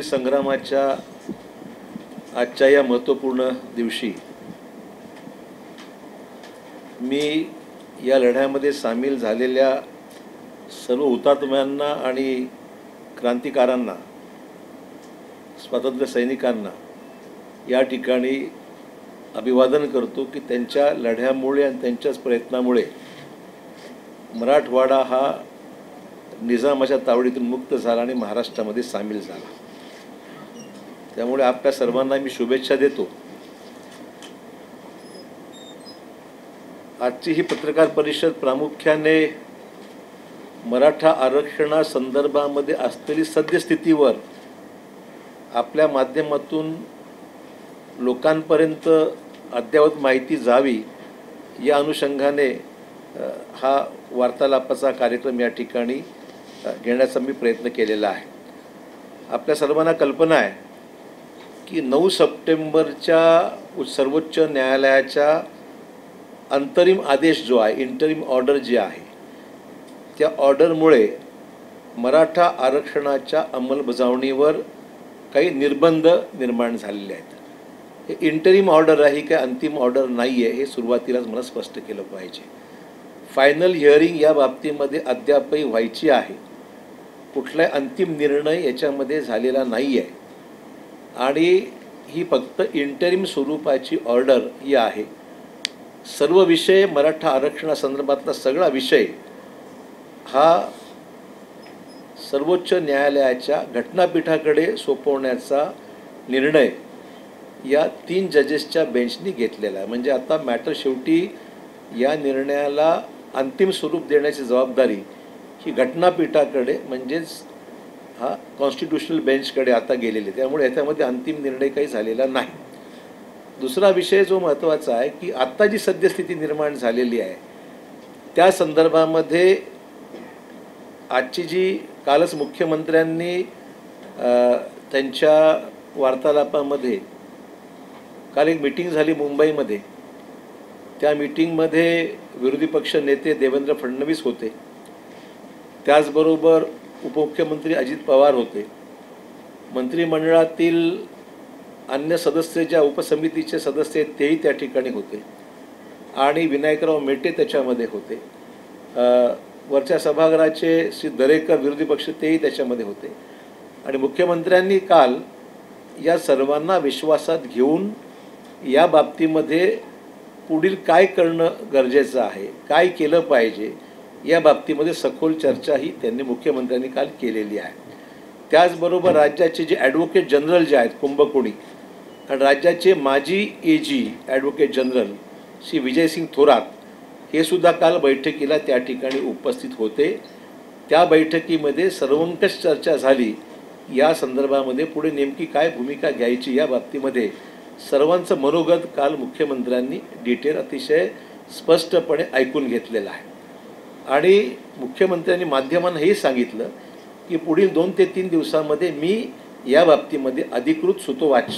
मुक्ती संग्रामाच्या आजच्या या महत्त्वपूर्ण दिवशी मी या लढ्यामध्ये सामील झालेल्या सर्व हुतात्म्यांना आणि क्रांतिकारांना स्वातंत्र्य सैनिकांना या ठिकाणी अभिवादन करतो की त्यांच्या लढ्यामुळे आणि त्यांच्याच प्रयत्नामुळे मराठवाडा हा निजामाच्या तावडीतून मुक्त झाला आणि महाराष्ट्रामध्ये सामील झाला. त्यामुळे आपल्या सर्वांना मी शुभेच्छा देतो. आजची ही पत्रकार परिषद प्रामुख्याने मराठा आरक्षणासंदर्भामध्ये असलेली सद्यस्थितीवर आपल्या माध्यमातून लोकांपर्यंत अद्ययावत माहिती जावी या अनुषंगाने हा वार्तालापाचा कार्यक्रम या ठिकाणी घेण्याचा मी प्रयत्न केलेला आहे. आपल्या सर्वांना कल्पना आहे की नऊ सप्टेंबरच्या सर्वोच्च न्यायालयाच्या अंतरिम आदेश जो आहे इंटरिम ऑर्डर जी आहे त्या ऑर्डरमुळे मराठा आरक्षणाच्या अंमलबजावणीवर काही निर्बंध निर्माण झालेले आहेत. हे इंटरिम ऑर्डर आहे ही काय अंतिम ऑर्डर नाही आहे हे सुरुवातीलाच मला स्पष्ट केलं पाहिजे. फायनल हिअरिंग या बाबतीमध्ये अद्यापही व्हायची आहे. कुठलाही अंतिम निर्णय याच्यामध्ये झालेला नाही आहे आणि ही फक्त इंटरिम स्वरूपाची ऑर्डर ही आहे. सर्व विषय मराठा आरक्षणासंदर्भातला सगळा विषय हा सर्वोच्च न्यायालयाच्या घटनापीठाकडे सोपवण्याचा निर्णय या तीन जजेसच्या बेंचनी घेतलेला आहे. म्हणजे आता मॅटर शेवटी या निर्णयाला अंतिम स्वरूप देण्याची जबाबदारी ही घटनापीठाकडे म्हणजेच हा कॉन्स्टिट्युशनल बेंचकडे आता गेलेले. आहे. त्यामुळे याच्यामध्ये अंतिम निर्णय काही झालेला नाही. दुसरा विषय जो महत्त्वाचा आहे की आत्ता जी सद्यस्थिती निर्माण झालेली आहे त्या संदर्भामध्ये आजची जी कालच मुख्यमंत्र्यांनी त्यांच्या वार्तालापामध्ये काल एक मिटिंग झाली मुंबईमध्ये. त्या मिटिंगमध्ये विरोधी पक्ष नेते देवेंद्र फडणवीस होते. त्याचबरोबर उपमुख्यमंत्री अजित पवार होते. मंत्रिमंडळातील अन्य सदस्य ज्या उपसमितीचे सदस्य आहेत तेही त्या ठिकाणी होते. आणि विनायकराव मेटे त्याच्यामध्ये होते. वरच्या सभागृहाचे श्री दरेकर विरोधी पक्ष तेही त्याच्यामध्ये होते. आणि मुख्यमंत्र्यांनी काल या सर्वांना विश्वासात घेऊन या बाबतीमध्ये पुढील काय करणं गरजेचं आहे काय केलं पाहिजे या बाबतीमध्ये सखोल चर्चाही त्यांनी मुख्यमंत्र्यांनी काल केलेली आहे. त्याचबरोबर राज्याचे जे ॲडव्होकेट जनरल जे आहेत कुंभकोणी कारण राज्याचे माजी A G advocate general Shri Vijaysingh Thorat हे सुद्धा काल बैठकीला त्या ठिकाणी उपस्थित होते. त्या बैठकीमध्ये सर्वंकष चर्चा झाली. या संदर्भामध्ये पुढे नेमकी काय भूमिका घ्यायची या बाबतीमध्ये सर्वांचं मनोगत काल मुख्यमंत्र्यांनी डिटेल अतिशय स्पष्टपणे ऐकून घेतलेलं आहे. आणि मुख्यमंत्र्यांनी माध्यमांना हे सांगितलं की पुढील दोन ते तीन दिवसामध्ये मी या बाबतीमध्ये अधिकृत सुतोवाच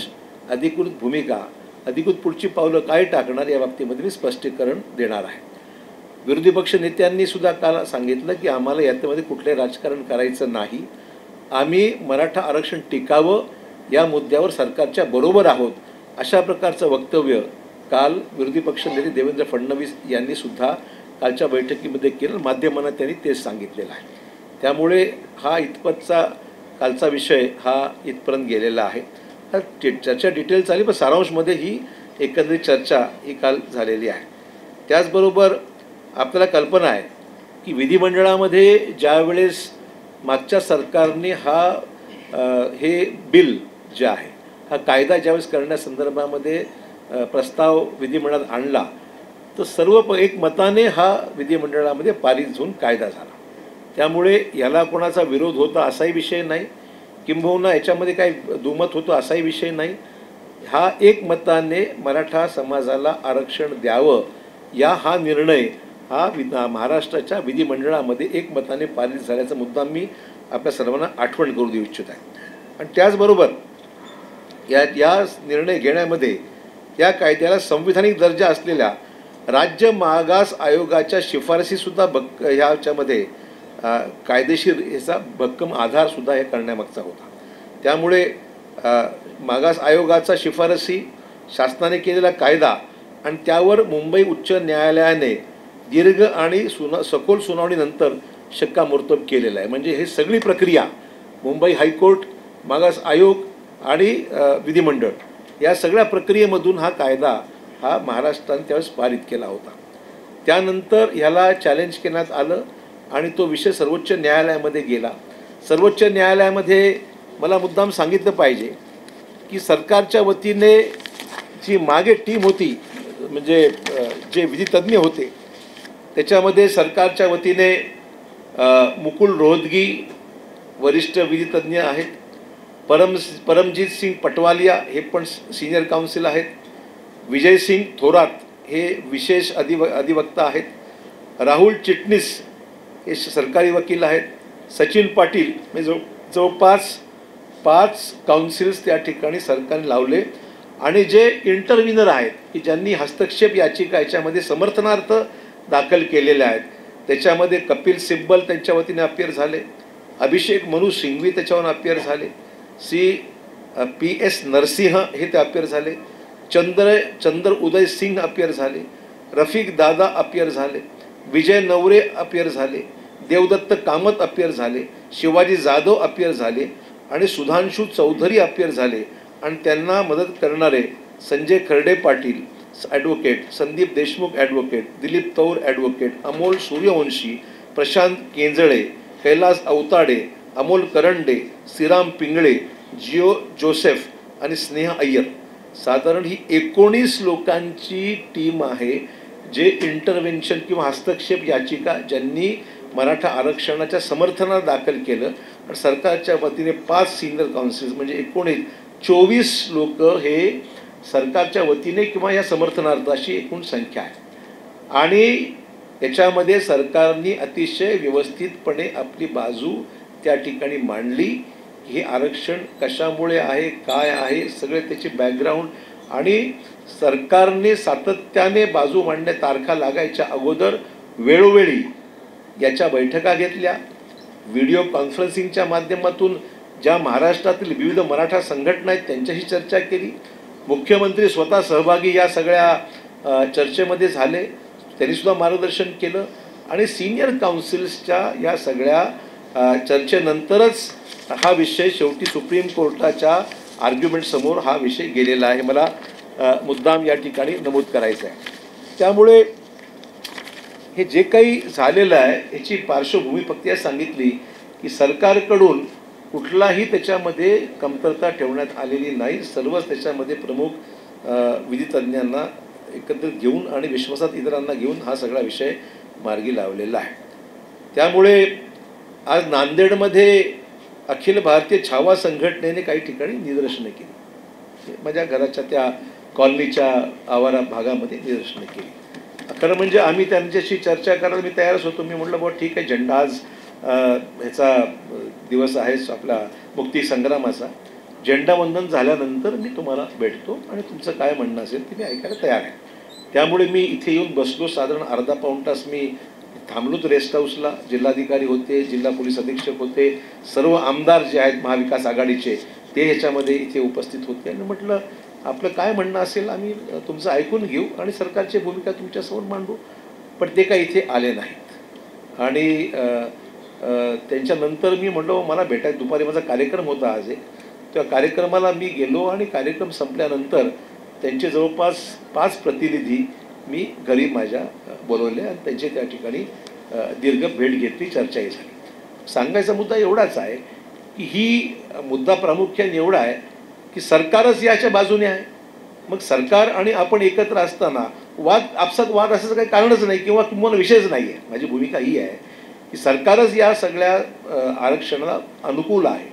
अधिकृत भूमिका अधिकृत पुढची पावलं काय टाकणार या बाबतीमध्ये मी स्पष्टीकरण देणार आहे. विरोधी पक्ष नेत्यांनी सुद्धा काल सांगितलं की आम्हाला याच्यामध्ये कुठले राजकारण करायचं नाही. आम्ही मराठा आरक्षण टिकावं या मुद्द्यावर सरकारच्या बरोबर आहोत अशा प्रकारचं वक्तव्य काल विरोधी पक्ष नेते देवेंद्र फडणवीस यांनी सुद्धा कालच्या बैठकीमध्ये केलं माध्यमांना त्यांनी तेच सांगितलेलं आहे. त्यामुळे हा इथपतचा कालचा विषय हा इथपर्यंत गेलेला आहे. तर चर्चा डिटेल्स आली पण सारांशमध्ये ही एकंदरीत चर्चा ही काल झालेली आहे. त्याचबरोबर आपल्याला कल्पना आहे की विधिमंडळामध्ये ज्यावेळेस मागच्या सरकारने हा हे बिल जे आहे हा कायदा ज्यावेळेस करण्यासंदर्भामध्ये प्रस्ताव विधिमंडळात आणला तर सर्व प एक मताने हा विधिमंडळामध्ये पारित होऊन कायदा झाला. त्यामुळे याला कोणाचा विरोध होता असाही विषय नाही. किंबहुना याच्यामध्ये काही दुमत होतं असाही विषय नाही. हा एक मताने मराठा समाजाला आरक्षण द्यावं या हा निर्णय हा वि महाराष्ट्राच्या विधिमंडळामध्ये एकमताने पारित झाल्याचा मुद्दा मी आपल्या सर्वांना आठवण करू देऊ इच्छित आहे. आणि त्याचबरोबर या या निर्णय घेण्यामध्ये या कायद्याला संविधानिक दर्जा असलेल्या राज्य मागास आयोगाच्या शिफारसीसुद्धा बक्क ह्याच्यामध्ये कायदेशीर ह्याचा भक्कम आधारसुद्धा हे करण्यामागचा होता. त्यामुळे मागास आयोगाचा शिफारसी शासनाने केलेला कायदा आणि त्यावर मुंबई उच्च न्यायालयाने दीर्घ आणि सुना सखोल सुनावणीनंतर शिक्कामोर्तब केलेला आहे. म्हणजे हे सगळी प्रक्रिया मुंबई हायकोर्ट मागास आयोग आणि विधिमंडळ या सगळ्या प्रक्रियेमधून हा कायदा हा महाराष्ट्राने त्यावेळेस पारित केला होता. त्यानंतर ह्याला चॅलेंज करण्यात आलं आणि तो विषय सर्वोच्च न्यायालयामध्ये गेला. सर्वोच्च न्यायालयामध्ये मला मुद्दाम सांगितलं पाहिजे की सरकारच्या वतीने जी मागे टीम होती म्हणजे जे विधितज्ञ होते त्याच्यामध्ये सरकारच्या वतीने मुकुल रोहदगी वरिष्ठ विधितज्ञ आहेत परम परमजीत सिंग पटवालिया हे पण सिनियर काउन्सिल आहेत विजयसिंग थोरात हे विशेष अधिव अधिवक्ता आहेत. राहुल चिटणीस हे सरकारी वकील आहेत. सचिन पाटील म्हणजे जवळ जवळपास पाच काउन्सिल्स त्या ठिकाणी सरकारने लावले. आणि जे इंटरव्हिनर आहेत की ज्यांनी हस्तक्षेप याचिका याच्यामध्ये समर्थनार्थ दाखल केलेल्या आहेत. त्याच्यामध्ये कपिल सिब्बल त्यांच्या वतीने अपियर झाले. अभिषेक मनु सिंघवी त्याच्यावरून अपियर झाले. सी पी एस नरसिंह हे ते अपियर झाले. चंद्र चंद्र उदय सिंग अपियर झाले. रफिक दादा अपियर झाले. विजय नवरे अपियर झाले. देवदत्त कामत अपियर झाले. शिवाजी जाधव अपियर झाले. आणि सुधांशू चौधरी अपियर झाले. आणि त्यांना मदत करणारे Sanjay Kharde Patil advocate Sandeep Deshmukh advocate Dilip Taur advocate Amol Suryavanshi Prashant Kenjale Kailas Awtade Amol Karande Shriram Pingale Jio Joseph आणि स्नेहा अय्यर. साधारण ही एकोणीस लोकांची टीम आहे जे इंटरव्हेन्शन किंवा हस्तक्षेप याचिका ज्यांनी मराठा आरक्षणाच्या समर्थनात दाखल केलं आणि सरकारच्या वतीने पाच सिनियर काउन्सिल्स म्हणजे एकोणीस चोवीस लोक हे सरकारच्या वतीने किंवा या समर्थनार्थ अशी एकूण संख्या आहे. आणि याच्यामध्ये सरकारने अतिशय व्यवस्थितपणे आपली बाजू त्या ठिकाणी मांडली. हे आरक्षण कशामुळे आहे काय आहे सगळे त्याचे बॅकग्राऊंड आणि सरकारने सातत्याने बाजू मांडण्या तारखा लागायच्या अगोदर वेळोवेळी याच्या बैठका घेतल्या. व्हिडिओ कॉन्फरन्सिंगच्या माध्यमातून ज्या महाराष्ट्रातील विविध मराठा संघटना आहेत त्यांच्याशी चर्चा केली. मुख्यमंत्री स्वतः सहभागी या सगळ्या चर्चेमध्ये झाले. त्यांनीसुद्धा मार्गदर्शन केलं. आणि सिनियर काउन्सिल्सच्या या सगळ्या चर्चेनंतरच हा विषय शेवटी सुप्रीम कोर्टाच्या आर्ग्युमेंटसमोर हा विषय गेलेला आहे. मला मुद्दाम या ठिकाणी नमूद करायचं आहे. त्यामुळे हे जे काही झालेलं आहे याची पार्श्वभूमी फक्त या सांगितली की सरकारकडून कुठलाही त्याच्यामध्ये कमतरता ठेवण्यात आलेली नाही. सर्वच त्याच्यामध्ये प्रमुख विधितज्ञांना एकत्रित घेऊन आणि विश्वासात इतरांना घेऊन हा सगळा विषय मार्गी लावलेला आहे. त्यामुळे आज नांदेडमध्ये अखिल भारतीय छावा संघटनेने काही ठिकाणी निदर्शनं केली. म्हणजे माझ्या घराच्या त्या कॉलनीच्या आवारा भागामध्ये निदर्शनं केली. खरं म्हणजे आम्ही त्यांच्याशी चर्चा करायला मी तयारच होतो. मी म्हटलं बुवा ठीक आहे झेंडा आज ह्याचा दिवस आहे आपला मुक्ती संग्रामाचा. झेंडावंदन झाल्यानंतर मी तुम्हाला भेटतो आणि तुमचं काय म्हणणं असेल ते मी ऐकायला तयार आहे. त्यामुळे मी इथे येऊन बसलो. साधारण अर्धा पाऊण तास मी थांबलोच रेस्ट हाऊसला जिल्हाधिकारी होते जिल्हा पोलीस अधीक्षक होते सर्व आमदार जे आहेत महाविकास आघाडीचे ते ह्याच्यामध्ये इथे उपस्थित होते. आणि म्हटलं आपलं काय म्हणणं असेल आम्ही तुमचं ऐकून घेऊ आणि सरकारची भूमिका तुमच्यासमोर मांडू. पण ते काही इथे आले नाहीत. आणि त्यांच्यानंतर मी म्हटलं हो, मला भेटाय दुपारी माझा कार्यक्रम होता आज एक. त्या कार्यक्रमाला मी गेलो आणि कार्यक्रम संपल्यानंतर त्यांचे जवळपास पाच प्रतिनिधी मी घरी माझ्या बोलवल्या बोलवले आणि त्यांची त्या ठिकाणी दीर्घ भेट घेतली चर्चाही झाली. सांगायचा मुद्दा एवढाच आहे की ही मुद्दा प्रामुख्याने एवढा आहे की सरकारच याच्या बाजूने आहे. मग सरकार आणि आपण एकत्र असताना वाद आपसात वाद असायचं काही कारणच नाही किंवा किंवा विषयच नाही आहे. माझी भूमिका ही आहे की सरकारच या सगळ्या आरक्षणाला अनुकूल आहे.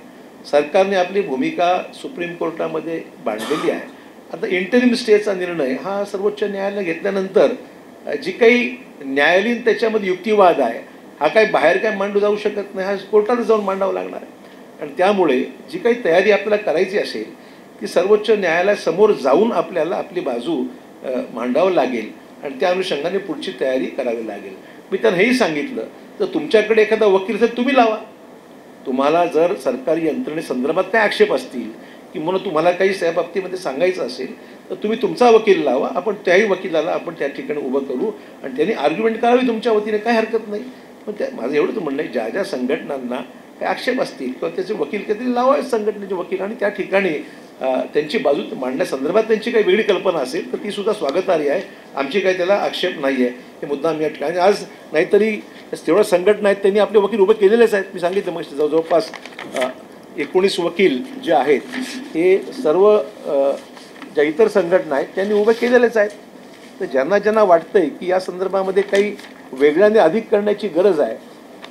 सरकारने आपली भूमिका सुप्रीम कोर्टामध्ये मांडलेली आहे. आता इंटरिम स्टेचा निर्णय हा सर्वोच्च न्यायालयानं घेतल्यानंतर जी काही न्यायालयीन त्याच्यामध्ये युक्तिवाद आहे हा काही बाहेर काय मांडू जाऊ शकत नाही हा कोर्टात जाऊन मांडावा लागणार आहे. आणि त्यामुळे जी काही तयारी आपल्याला करायची असेल ती सर्वोच्च न्यायालयासमोर जाऊन आपल्याला आपली बाजू मांडावं लागेल आणि त्या अनुषंगाने पुढची तयारी करावी लागेल. मी त्यांना हेही सांगितलं तर तुमच्याकडे एखादा वकील असेल तुम्ही लावा. तुम्हाला जर सरकारी यंत्रणेसंदर्भात काय आक्षेप असतील की म्हणून तुम्हाला काही त्या बाबतीमध्ये सांगायचं असेल तर तुम्ही तुमचा वकील लावा आपण त्याही वकिलाला आपण त्या ठिकाणी उभं करू आणि त्यांनी आर्ग्युमेंट करावी तुमच्या वतीने काय हरकत नाही. पण त्या माझं एवढंच म्हणणं आहे ज्या ज्या संघटनांना काही आक्षेप असतील किंवा त्याचे वकील काहीतरी लावावे संघटनेचे वकील आणि त्या ठिकाणी त्यांची बाजू मांडण्यासंदर्भात त्यांची काही वेगळी कल्पना असेल तर ती सुद्धा स्वागतार्ह आहे. आमची काही त्याला आक्षेप नाही आहे हे मुद्दा मी या ठिकाणी. आज नाहीतरी तेवढ्या संघटना आहेत त्यांनी आपले वकील उभे केलेलेच आहेत. मी सांगितलं मग जवळपास एकोणीस वकील जे आहेत हे सर्व ज्या इतर संघटना आहेत त्यांनी उभे केलेलेच आहेत. तर ज्यांना ज्यांना वाटतंय की या संदर्भामध्ये काही वेगळ्याने अधिक करण्याची गरज आहे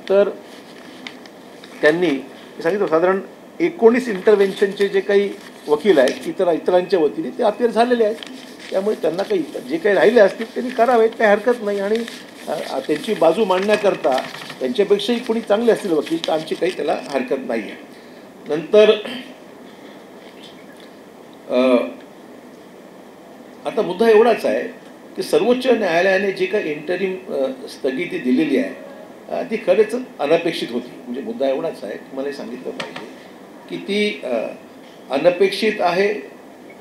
तर त्यांनी सांगितलं साधारण एकोणीस इंटरव्हेन्शनचे जे काही वकील आहेत इतर इतरांच्या वतीने ते अपेअर झालेले आहेत. त्यामुळे त्यांना काही जे काही राहिले असतील त्यांनी करावेत काही हरकत नाही. आणि त्यांची बाजू मांडण्याकरता त्यांच्यापेक्षाही कोणी चांगले असतील वकील तर आमची काही त्याला हरकत नाही आहे नंतर आता मुद्दा एवढाच आहे की सर्वोच्च न्यायालयाने जी काही इंटरिम स्थगिती दिलेली आहे ती खरंच अनपेक्षित होती. म्हणजे मुद्दा एवढाच आहे की मला हे सांगितलं पाहिजे की ती अनपेक्षित आहे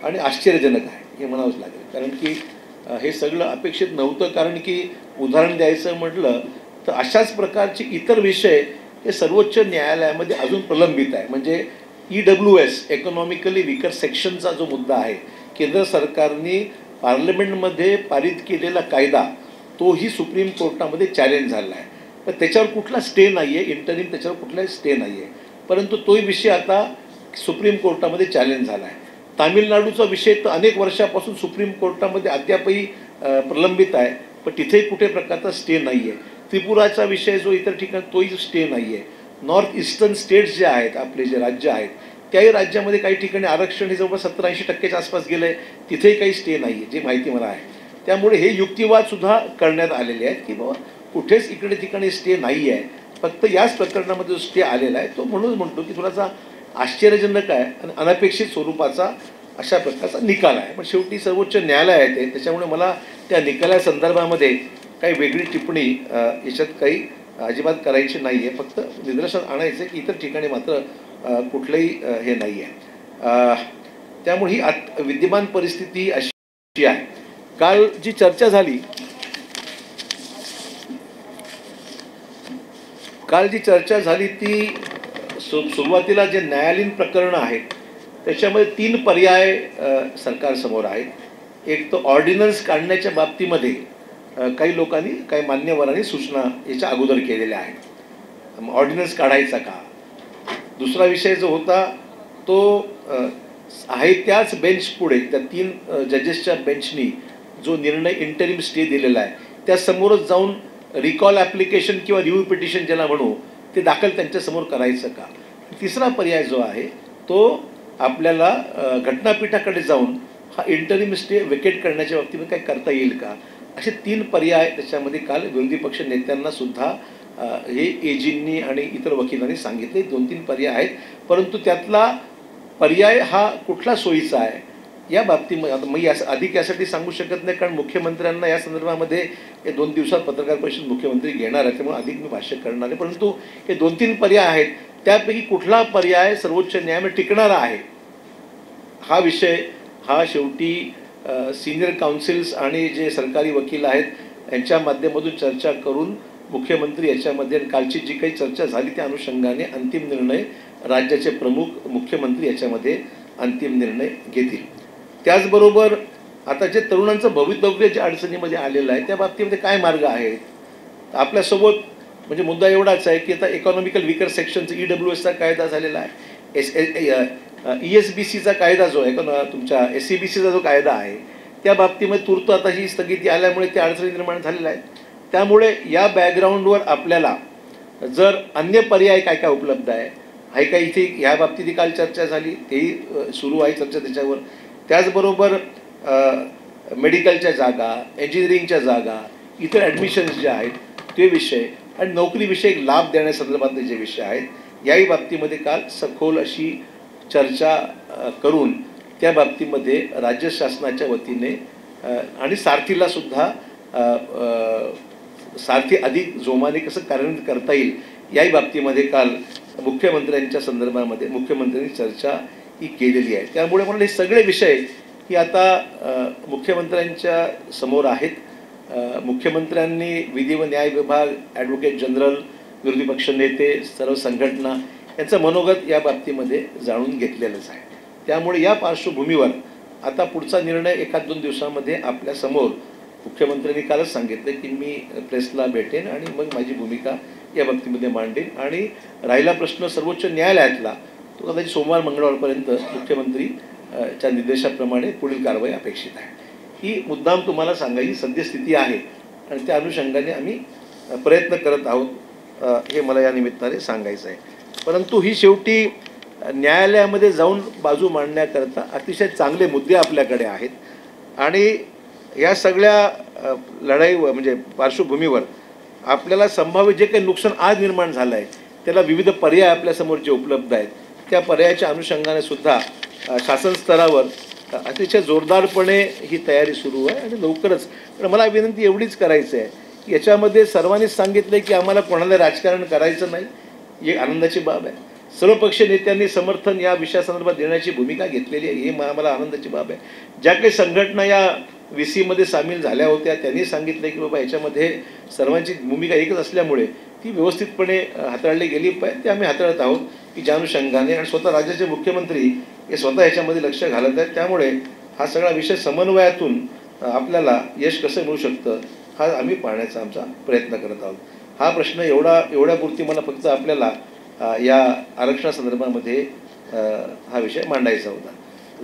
आणि आश्चर्यजनक आहे हे म्हणावंच लागेल. कारण की हे सगळं अपेक्षित नव्हतं कारण की उदाहरण द्यायचं म्हटलं तर अशाच प्रकारचे इतर विषय हे सर्वोच्च न्यायालयामध्ये अजून प्रलंबित आहे. म्हणजे E W S economically weaker सेक्शनचा जो मुद्दा आहे केंद्र सरकारने पार्लमेंटमध्ये पारित केलेला कायदा तोही सुप्रीम कोर्टामध्ये चॅलेंज झाला आहे. तर त्याच्यावर कुठला स्टे नाही आहे इंटरिम त्याच्यावर कुठलाही स्टे नाही आहे परंतु तोही विषय आता सुप्रीम कोर्टामध्ये चॅलेंज झाला आहे. तामिळनाडूचा विषय तर अनेक वर्षापासून सुप्रीम कोर्टामध्ये अद्यापही प्रलंबित आहे. पण तिथेही कुठे प्रकारचा स्टे नाही आहे त्रिपुराचा विषय जो इतर ठिकाणी तोही स्टे नाही आहे नॉर्थ ईस्टर्न स्टेट्स जे आहेत आपले जे राज्य आहेत त्याही राज्यामध्ये काही ठिकाणी आरक्षण हे जवळपास सत्तर ऐंशी टक्क्याच्या आसपास गेलं आहे तिथेही काही स्टे नाही आहे जी माहिती मला आहे. त्यामुळे हे युक्तिवादसुद्धा करण्यात आलेले आहेत की बाबा कुठेच इकडे ठिकाणी स्टे नाही आहे फक्त याच प्रकरणामध्ये जो स्टे आलेला आहे तो म्हणून म्हणतो की थोडासा आश्चर्यजनक आहे आणि अनपेक्षित स्वरूपाचा अशा प्रकारचा निकाल आहे. पण शेवटी सर्वोच्च न्यायालय आहे ते. त्याच्यामुळे मला त्या निकालासंदर्भामध्ये काही वेगळी टिप्पणी याच्यात काही अजिबात करायची नाही आहे फक्त निदर्शन आणायचं की इतर ठिकाणी मात्र कुठलंही हे नाही आहे त्यामुळे ही आत विद्यमान परिस्थिती अशी आहे. काल जी चर्चा झाली काल जी चर्चा झाली ती सु सुरुवातीला जे न्यायालयीन प्रकरणं आहेत त्याच्यामध्ये तीन पर्याय सरकारसमोर आहेत. एक तर ऑर्डिनन्स काढण्याच्या बाबतीमध्ये काही लोकांनी काही मान्यवरांनी सूचना याच्या अगोदर केलेल्या आहेत. ऑर्डिनन्स काढायचा का? दुसरा विषय जो होता तो आहे त्याच बेंच पुढे त्या तीन जजेसच्या बेंचनी जो निर्णय इंटरिम स्टे दिलेला आहे त्यासमोरच जाऊन रिकॉल ॲप्लिकेशन किंवा रिव्ह्यू पिटिशन ज्याला म्हणू ते दाखल त्यांच्यासमोर करायचं का? तिसरा पर्याय जो आहे तो आपल्याला घटनापीठाकडे जाऊन हा इंटरिम स्टे वेकेट करण्याच्या बाबतीमध्ये काय करता येईल का? असे तीन पर्याय त्याच्यामध्ये काल विरोधी पक्ष नेत्यांना सुद्धा हे एजींनी आणि इतर वकिलांनी सांगितले. दोन तीन पर्याय आहेत. परंतु त्यातला पर्याय हा कुठला सोयीचा आहे? या बाबतीमध्ये आता मी यास अधिक यासाठी सांगू शकत नाही कारण मुख्यमंत्र्यांना या संदर्भामध्ये हे दोन दिवसात पत्रकार परिषद मुख्यमंत्री घेणार आहे त्यामुळे अधिक मी भाष्य करणार आहे. परंतु हे दोन तीन पर्याय आहेत. त्यापैकी कुठला पर्याय सर्वोच्च न्यायालय टिकणारा आहे? हा विषय हा शेवटी सिनियर काउन्सिल्स आणि जे सरकारी वकील आहेत यांच्या माध्यमातून चर्चा करून मुख्यमंत्री याच्यामध्ये कालची जी काही चर्चा झाली त्या अनुषंगाने अंतिम निर्णय राज्याचे प्रमुख मुख्यमंत्री याच्यामध्ये अंतिम निर्णय घेतील. त्याचबरोबर आता जे तरुणांचं भवितव्य जे अडचणीमध्ये आलेलं आहे त्या बाबतीमध्ये काय मार्ग आहेत? आपल्यासोबत म्हणजे मुद्दा एवढाच आहे की आता इकॉनॉमिकल विकर सेक्शनचं ई डब्ल्यू एसचा कायदा झालेला आहे एस ई एस बी सीचा कायदा जो आहे का तुमच्या एस सी बी सीचा जो कायदा आहे त्या बाबतीमध्ये तूर्त आता ही स्थगिती आल्यामुळे त्या अडचणी निर्माण झालेल्या आहेत. त्यामुळे या बॅकग्राऊंडवर आपल्याला जर अन्य पर्याय काय काय उपलब्ध आहे आहे का इथे ह्या बाबतीत काल चर्चा झाली तेही सुरू आहे चर्चा त्याच्यावर. त्याचबरोबर मेडिकलच्या जागा इंजिनिअरिंगच्या जागा इतर ॲडमिशन्स जे आहेत ते विषय आणि नोकरीविषयक लाभ देण्यासंदर्भातले जे विषय आहेत याही बाबतीमध्ये काल सखोल अशी चर्चा करून त्या बाबतीमध्ये राज्य शासनाच्या वतीने आणि सारथीला सुद्धा सारथी अधिक जोमाने कसं कार्यान्वित करता येईल याही बाबतीमध्ये काल मुख्यमंत्र्यांच्या संदर्भामध्ये मुख्यमंत्र्यांनी चर्चा ही केलेली आहे. त्यामुळे म्हणून हे सगळे विषय ही आता मुख्यमंत्र्यांच्या समोर आहेत. मुख्यमंत्र्यांनी विधी व न्याय विभाग ॲडव्होकेट जनरल विरोधी पक्षनेते सर्व संघटना यांचं मनोगत या बाबतीमध्ये जाणून घेतलेलंच आहे. त्यामुळे या पार्श्वभूमीवर आता पुढचा निर्णय एखाद दोन दिवसामध्ये आपल्यासमोर मुख्यमंत्र्यांनी कालच सांगितलं की मी प्रेसला भेटेन आणि मग माझी भूमिका या बाबतीमध्ये मांडेन. आणि राहिला प्रश्न सर्वोच्च न्यायालयातला तो कदाचित सोमवार मंगळवारपर्यंत मुख्यमंत्री च्या निर्देशाप्रमाणे पुढील कारवाई अपेक्षित आहे. ही मुद्दाम तुम्हाला सांगायची सद्यस्थिती आहे आणि त्या अनुषंगाने आम्ही प्रयत्न करत आहोत हे मला या निमित्ताने सांगायचं आहे. परंतु ही शेवटी न्यायालयामध्ये जाऊन बाजू मांडण्याकरता अतिशय चांगले मुद्दे आपल्याकडे आहेत. आणि या सगळ्या लढाईवर लढाई म्हणजे पार्श्वभूमीवर आपल्याला संभाव्य जे काही नुकसान आज निर्माण झालं आहे त्याला विविध पर्याय आपल्यासमोर जे उपलब्ध आहेत. त्या पर्यायाच्या अनुषंगाने सुद्धा शासन स्तरावर अतिशय जोरदारपणे ही तयारी सुरू आहे आणि लवकरच पण मला विनंती एवढीच करायची आहे की याच्यामध्ये सर्वांनीच सांगितलं की आम्हाला कोणाला राजकारण करायचं नाही. ही आनंदाची बाब आहे. सर्वपक्षीय नेत्यांनी समर्थन या विषयासंदर्भात देण्याची भूमिका घेतलेली आहे ही आम्हाला मला आनंदाची बाब आहे. ज्या काही संघटना या व्ही सीमध्ये सामील झाल्या होत्या त्यांनी सांगितलं की बाबा याच्यामध्ये सर्वांची भूमिका एकच असल्यामुळे ती व्यवस्थितपणे हाताळली गेली पाहिजे. ते आम्ही हाताळत आहोत की ज्या अनुषंगाने आणि स्वतः राज्याचे मुख्यमंत्री हे स्वतः याच्यामध्ये लक्ष घालत आहेत. त्यामुळे हा सगळा विषय समन्वयातून आपल्याला यश कसं मिळू शकतं हा आम्ही पाहण्याचा आमचा प्रयत्न करत आहोत. हा प्रश्न एवढा एवढ्यापुरती मला फक्त आपल्याला या आरक्षणासंदर्भामध्ये हा विषय मांडायचा होता.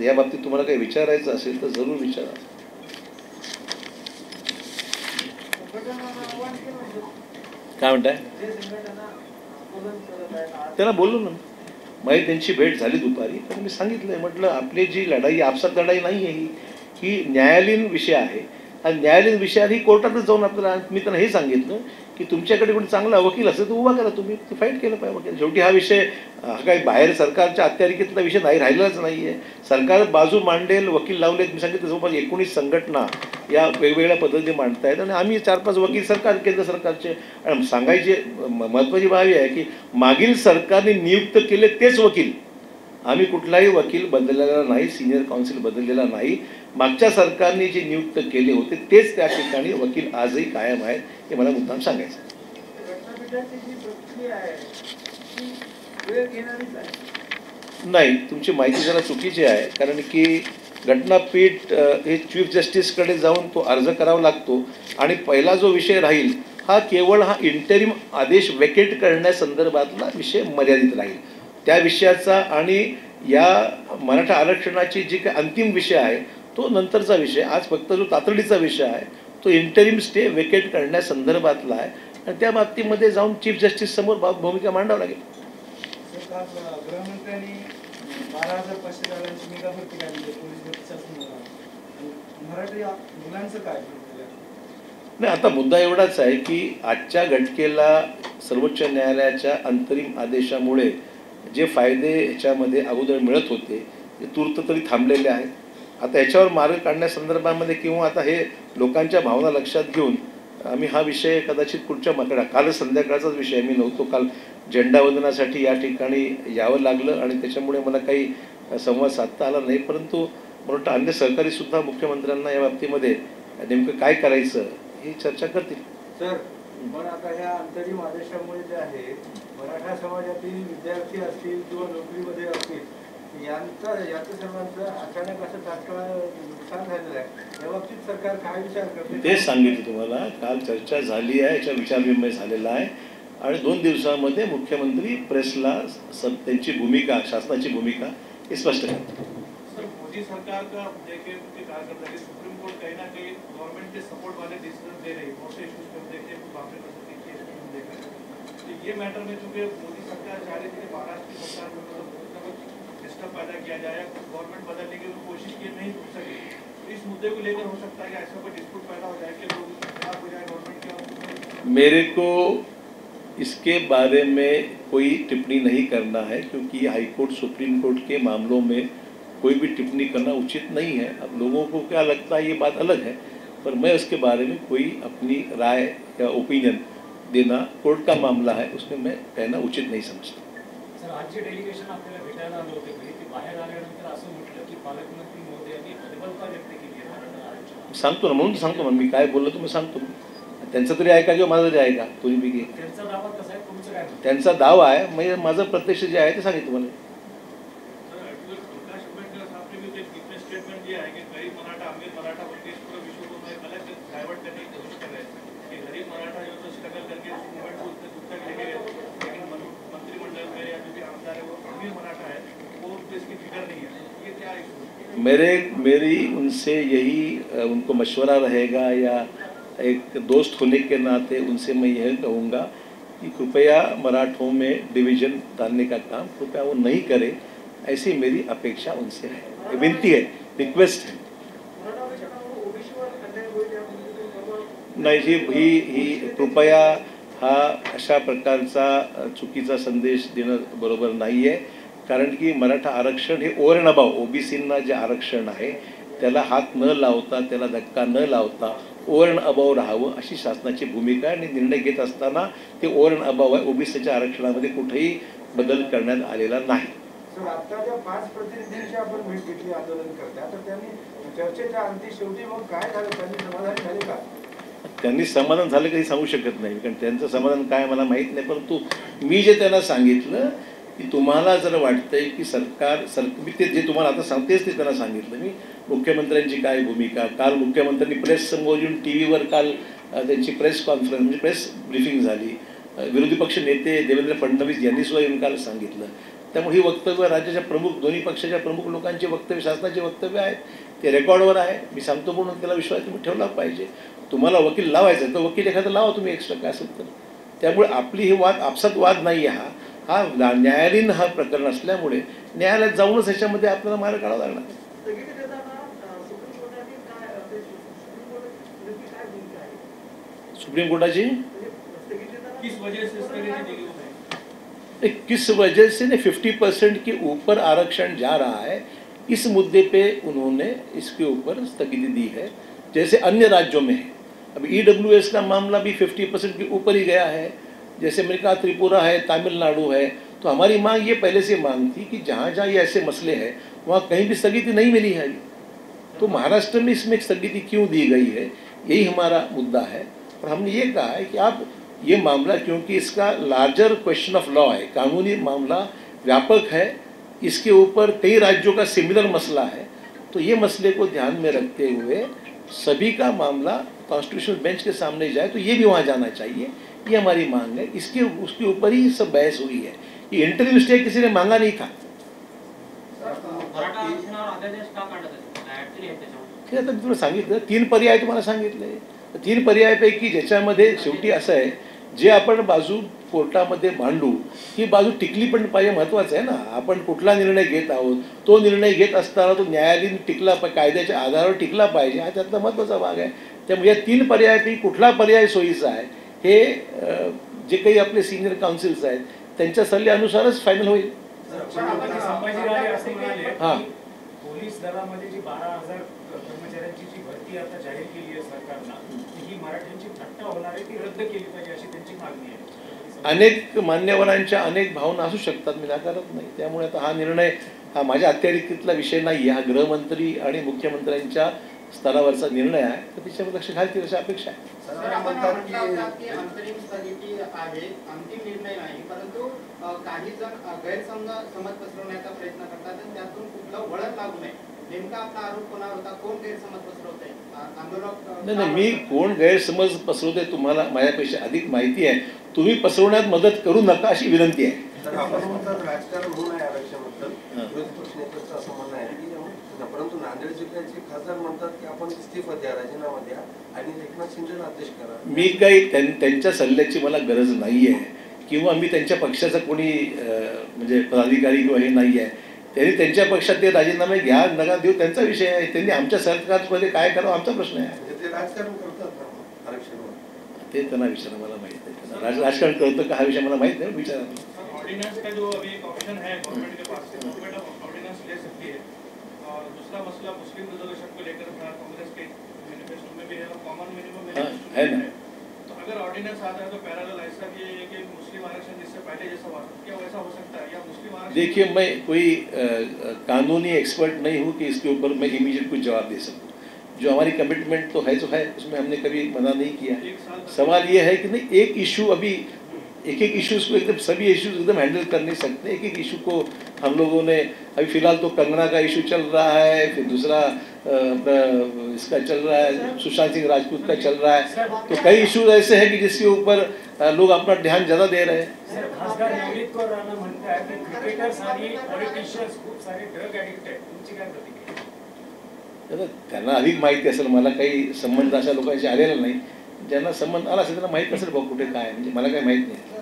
या बाबतीत तुम्हाला काही विचारायचं असेल तर जरूर विचारा. काय म्हणताय? त्याला बोललो ना. माझी त्यांची भेट झाली दुपारी. तर मी सांगितलंय म्हटलं आपली जी लढाई आपसात लढाई नाही आहे ही ही न्यायालयीन विषय आहे. आणि न्यायालयीन विषयात ही कोर्टातच जाऊन आपल्याला मी त्यांना हे सांगितलं की तुमच्याकडे कोणी चांगला वकील असेल तर उभा करा तुम्ही ते फाईट केलं पाहिजे वकील. शेवटी हा विषय हा काही बाहेर सरकारच्या अत्यारिकेतला विषय नाही राहिलाच नाही आहे सरकार बाजू मांडेल वकील लावलेत मी सांगितलं जवळपास एकोणीस संघटना या वेगवेगळ्या पद्धतीने मांडतायत आणि आम्ही चार पाच वकील सरकार केंद्र सरकारचे आणि सांगायची म- महत्त्वाची बाबी आहे की मागील सरकारने नियुक्त केले तेच वकील. आम्ही कुठलाही वकील बदललेला नाही सिनियर काउन्सिल बदललेला नाही. मागच्या सरकारने जे नियुक्त केले होते तेच त्या ठिकाणी वकील आजही कायम आहेत हे मला मुद्दाम सांगायचं नाही तुमची माहिती जरा चुकीची आहे कारण की घटनापीठ हे चीफ जस्टिसकडे जाऊन तो अर्ज करावा लागतो आणि पहिला जो विषय राहील हा केवळ हा इंटरिम आदेश वेकेट करण्यासंदर्भातला विषय मर्यादित राहील. त्या विषयाचा आणि या मराठा आरक्षणाची जी काही अंतिम विषय आहे तो नंतरचा विषय आज फक्त जो तातडीचा विषय आहे तो इंटरिम स्टे वेकेट करण्यासंदर्भातला आहे. आणि त्या बाबतीमध्ये जाऊन चीफ जस्टिस समोर भूमिका मांडावं लागेल. नाही आता मुद्दा एवढाच आहे की आजच्या घटकेला सर्वोच्च न्यायालयाच्या अंतरिम आदेशामुळे जे फायदे ह्याच्यामध्ये अगोदर मिळत होते ते तूर्त तरी थांबलेले आहेत. आता याच्यावर मार्ग काढण्यासंदर्भामध्ये किंवा आता हे लोकांच्या भावना लक्षात घेऊन आम्ही हा विषय कदाचित पुढच्या माकडा काल संध्याकाळचाच विषय मी नव्हतो काल झेंडावंदनासाठी या ठिकाणी यावं लागलं आणि त्याच्यामुळे मला काही संवाद साधता आला नाही परंतु म्हणून अन्य सहकारीसुद्धा मुख्यमंत्र्यांना या बाबतीमध्ये नेमकं काय करायचं ही चर्चा करतील. सर पण आता ह्या अंतरिम आदेशामुळे जे आहे मराठा समाजातील विद्यार्थी असतील किंवा नोकरीमध्ये असतील यांचा याचं सर्वांचं अचानक असं तात्काळ नुकसान झालेलं आहे. या बाबतीत सरकार काय विचार करते? तेच सांगितलं तुम्हाला काल चर्चा झाली आहे याच्या विचारविनिमय झालेला आहे. आणि दोन दिवसामध्ये मुख्यमंत्री प्रेसला स- त्यांची भूमिका शासनाची भूमिका ही स्पष्ट करतील. सर मोदी सरकार का देखे करता सुप्रीम कोर्ट कहीं ना कहीं गवर्नमेंट के सपोर्ट वाले डिसीजन दे रही. है इश्यूज देखे बातें ये मैटर में चूँकि मोदी सरकार चाह रही थी, महाराष्ट्र की सरकार में मतलब डिस्टर्ब पैदा किया जाए गवर्नमेंट बदलने की कोशिश की नहीं रुक सके। तो इस मुद्दे को लेकर हो सकता है कि ऐसा कोई डिस्प्यूट पैदा हो जाए कि लोग खराब हो जाए गवर्नमेंट के मेरे को इसके बारे में कोई टिप्पणी नहीं करना है, क्योंकि हाईकोर्ट सुप्रीम कोर्ट के मामलों में कोई भी टिप्पणी करना उचित नहीं है। अब लोगों को क्या लगता है ये बात अलग है, पर मैं उसके बारे में कोई अपनी राय या ओपिनियन देना कोर्ट का मामला है उसमें मैं कहना उचित नहीं समझता। ते. सांगतो ना म्हणून सांगतो ना मी काय बोललो तुम्ही सांगतो. त्यांचं तरी ऐका किंवा माझं तरी ऐका तुम्ही बी? त्यांचा दावा आहे? म्हणजे माझं प्रत्यक्ष जे आहे ते सांगितलं मला मेरे मेरी उनसे यही उनको मशवरा रहेगा या एक दोस्त होने के नाते उनसे मैं यह कहूँगा कि कृपया मराठों में डिवीज़न डालने का काम कृपया वो नहीं करे। ऐसी मेरी अपेक्षा उनसे है। विनती है रिक्वेस्ट है। नाही ही ही ही कृपया हा अशा प्रकारचा अ, चुकीचा संदेश देणं बरोबर नाही आहे कारण की मराठा आरक्षण हे अँड अबाव ओबीसींना जे आरक्षण आहे त्याला हात न लावता त्याला धक्का न लावता अँड अबाव राहावं अशी शासनाची भूमिका आणि निर्णय घेत असताना ते अँड अबाव आहे. ओबीसीच्या आरक्षणामध्ये कुठेही बदल करण्यात आलेला नाही. त्यांनी समाधान झालं काही सांगू शकत नाही कारण त्यांचं समाधान काय मला माहीत नाही. परंतु मी जे त्यांना सांगितलं की तुम्हाला जर वाटतंय की सरकार सर मी ते जे तुम्हाला आता सांगतेच ते त्यांना सांगितलं. मी मुख्यमंत्र्यांची काय भूमिका काल मुख्यमंत्र्यांनी प्रेस समोर येऊन टी व्हीवर काल त्यांची प्रेस कॉन्फरन्स म्हणजे प्रेस ब्रिफिंग झाली. विरोधी पक्ष नेते देवेंद्र फडणवीस यांनी सुद्धा येऊन काल सांगितलं. त्यामुळे ही वक्तव्य राज्याच्या प्रमुख दोन्ही पक्षाच्या प्रमुख लोकांचे वक्तव्य शासनाचे वक्तव्य आहेत. ते रेकॉर्डवर आहे. मी सांगतो म्हणून त्याला विश्वास तुम्ही ठेवला पाहिजे. तुम्हाला वकील लावायचा तर वकील एखादा लावा तुम्ही एक्स्ट्रा काय असेल तर. त्यामुळे आपली ही वाद आपसात वाद नाही आहे हा. हा न्या- न्यायालयीन हा प्रकरण असल्यामुळे न्यायालयात जाऊनच ह्याच्यामध्ये आपल्याला मार्ग काढावा लागणार. सुप्रीम कोर्टाची? किस वजह से ने फिफ्टी परसेंट के ऊपर आरक्षण जा रहा है। इस मुद्दे पे उन्होंने इसके ऊपर स्थगिति दी है, जैसे अन्य राज्यों में है। अब ई का मामला भी फिफ्टी परसेंट के ऊपर ही गया है। जैसे मैंने कहा त्रिपुरा है, तमिलनाडु है तो हमारी मांग ये पहले से मांग थी कि जहाँ जहाँ ये ऐसे मसले हैं, वहाँ कहीं भी स्थगिति नहीं मिली है। तो महाराष्ट्र में इसमें स्थगिति क्यों दी गई है, यही हमारा मुद्दा है। और हमने ये कहा है कि आप ये मामला, क्योंकि इसका लार्जर क्वेश्चन ऑफ़ लॉ है, कानूनी मामला व्यापक है, इसके ऊपर कई राज्यों का सिमिलर मसला है। तो ये मसले को ध्यान में रखते हुए सभी का मामला कॉन्स्टिट्यूशनल बेंच के सामने जाए तो ये भी वहाँ जाना चाहिए ये हमारी मांग है इसके उसके ऊपर ही सब बहस हुई है। ये इंटरव्यू स्टे किसी ने मांगा नहीं था। का आता मी तुला सांगितलं तीन पर्याय तुम्हाला सांगितले। तीन तीन पर्यायापैकी ज्याच्यामध्ये शेवटी असं आहे जे आपण बाजू कोर्टामध्ये मांडू ही बाजू टिकली पण पाहिजे महत्त्वाचं आहे ना. आपण कुठला निर्णय घेत आहोत तो निर्णय घेत असताना तो न्यायालयीन टिकला पाहिजे कायद्याच्या आधारावर टिकला पाहिजे. हा त्यातला महत्त्वाचा भाग आहे. त्यामुळे या तीन पर्यायापैकी कुठला पर्याय सोयीचा आहे हे जे काही आपले सिनियर काउन्सिल्स आहेत त्यांच्या सल्ल्यानुसारच फायनल होईल. हां. की पोलीस दलामध्ये जी बारा हजार कर्मचाऱ्यांची जी भरती आता जाहीर केली आहे सरकारनं ती ही मराठ्यांची थट्टा होणार आहे ती रद्द केली पाहिजे अशी त्यांची मागणी आहे? अनेक मान्यवरांच्या अनेक भावना असू शकतात मी नाकारत नाही. त्यामुळे आता हा निर्णय हा माझ्या अखत्यारीतला विषय नाही. हा गृहमंत्री आणि मुख्यमंत्र्यांच्या स्तरावरचा निर्णय आहे तर त्याच्यावर लक्ष घालतील अशी अपेक्षा आहे. सर आपण म्हटलं होतं की अंतरिम स्थगिती आहे अंतिम निर्णय नाही परंतु अ, काही जण अ, गैरसमज समज पसरवण्याचा प्रयत्न करतात आणि त्यातून कुठलं वळण लागू नये. नेमका आपला आरोप कोणावर होता? कोण गैरसमज पसरवतंय? आ- आंदोलक अ, नाही नाही मी कोण गैरसमज पसरवते तुम्हाला माझ्यापेक्षा अधिक माहिती आहे. तुम्ही पसरवण्यात मदत करू नका अशी विनंती आहे तर आपण म्हणतात राजकारण होऊ नये आरक्षणाबद्दल हा. विरोधी पक्ष नेत्याचं असं म्हणणं आहे की परंतु नांदेड जिल्ह्याचे खासदार म्हणतात की आपण इस्तीफा द्या राजीनामा द्या आणि एकनाथ शिंदेला अध्यक्ष करा. मी काही त्यां- त्यांच्या सल्ल्याची मला गरज नाही आहे किंवा मी त्यांच्या पक्षाचा कोणी म्हणजे पदाधिकारी किंवा हे नाही आहे त्यांनी त्यांच्या पक्षात ते राजीनामे घ्या नका देऊ त्यांचा विषय आहे. त्यांनी आमच्या सरकारमध्ये काय करावं आमचा प्रश्न आहे. म्हणजे ते राजकारण करतात ना आरक्षणावर. ते त्यांना विचारा मला माहीत आहे. राजकारण कळतं का हा विषय मला माहीत नाही विचारा. दूसरा मसला मुस्लिम रिजर्वेशन को लेकर था कांग्रेस के मैनिफेस्टो में भी है और कॉमन मिनिमम हाँ, है तो अगर ऑर्डिनेंस आता है तो पैरेलल ऐसा भी है कि मुस्लिम आरक्षण जिससे पहले जैसा हुआ क्या वैसा हो सकता है? या मुस्लिम आरक्षण देखिए मैं कोई कानूनी एक्सपर्ट नहीं हूँ कि इसके ऊपर मैं इमीडिएट कुछ जवाब दे सकूँ। जो हमारी कमिटमेंट तो है जो है उसमें हमने कभी मना नहीं किया। सवाल ये है कि नहीं एक इशू अभी एक एक इश्यूज़ को एकदम सभी इश्यूज़ एकदम हैंडल कर नहीं सकते। एक एक इशू को हम लोगों ने अभी फ़िलहाल तो कंगना का इशू चल रहा है फिर दूसरा इसका चल रहा है सुशांत सिंह राजपूत का चल रहा है। तो कई इशूज ऐसे हैं कि जिसके ऊपर लोग अपना ध्यान ज़्यादा दे रहे हैं। त्यांना अधिक माहिती असेल मला काही संबंध अशा लोकांशी आलेला नाही. ज्यांना संबंध आला असेल त्यांना माहीत असेल बघ कुठे काय म्हणजे मला काही माहीत नाही.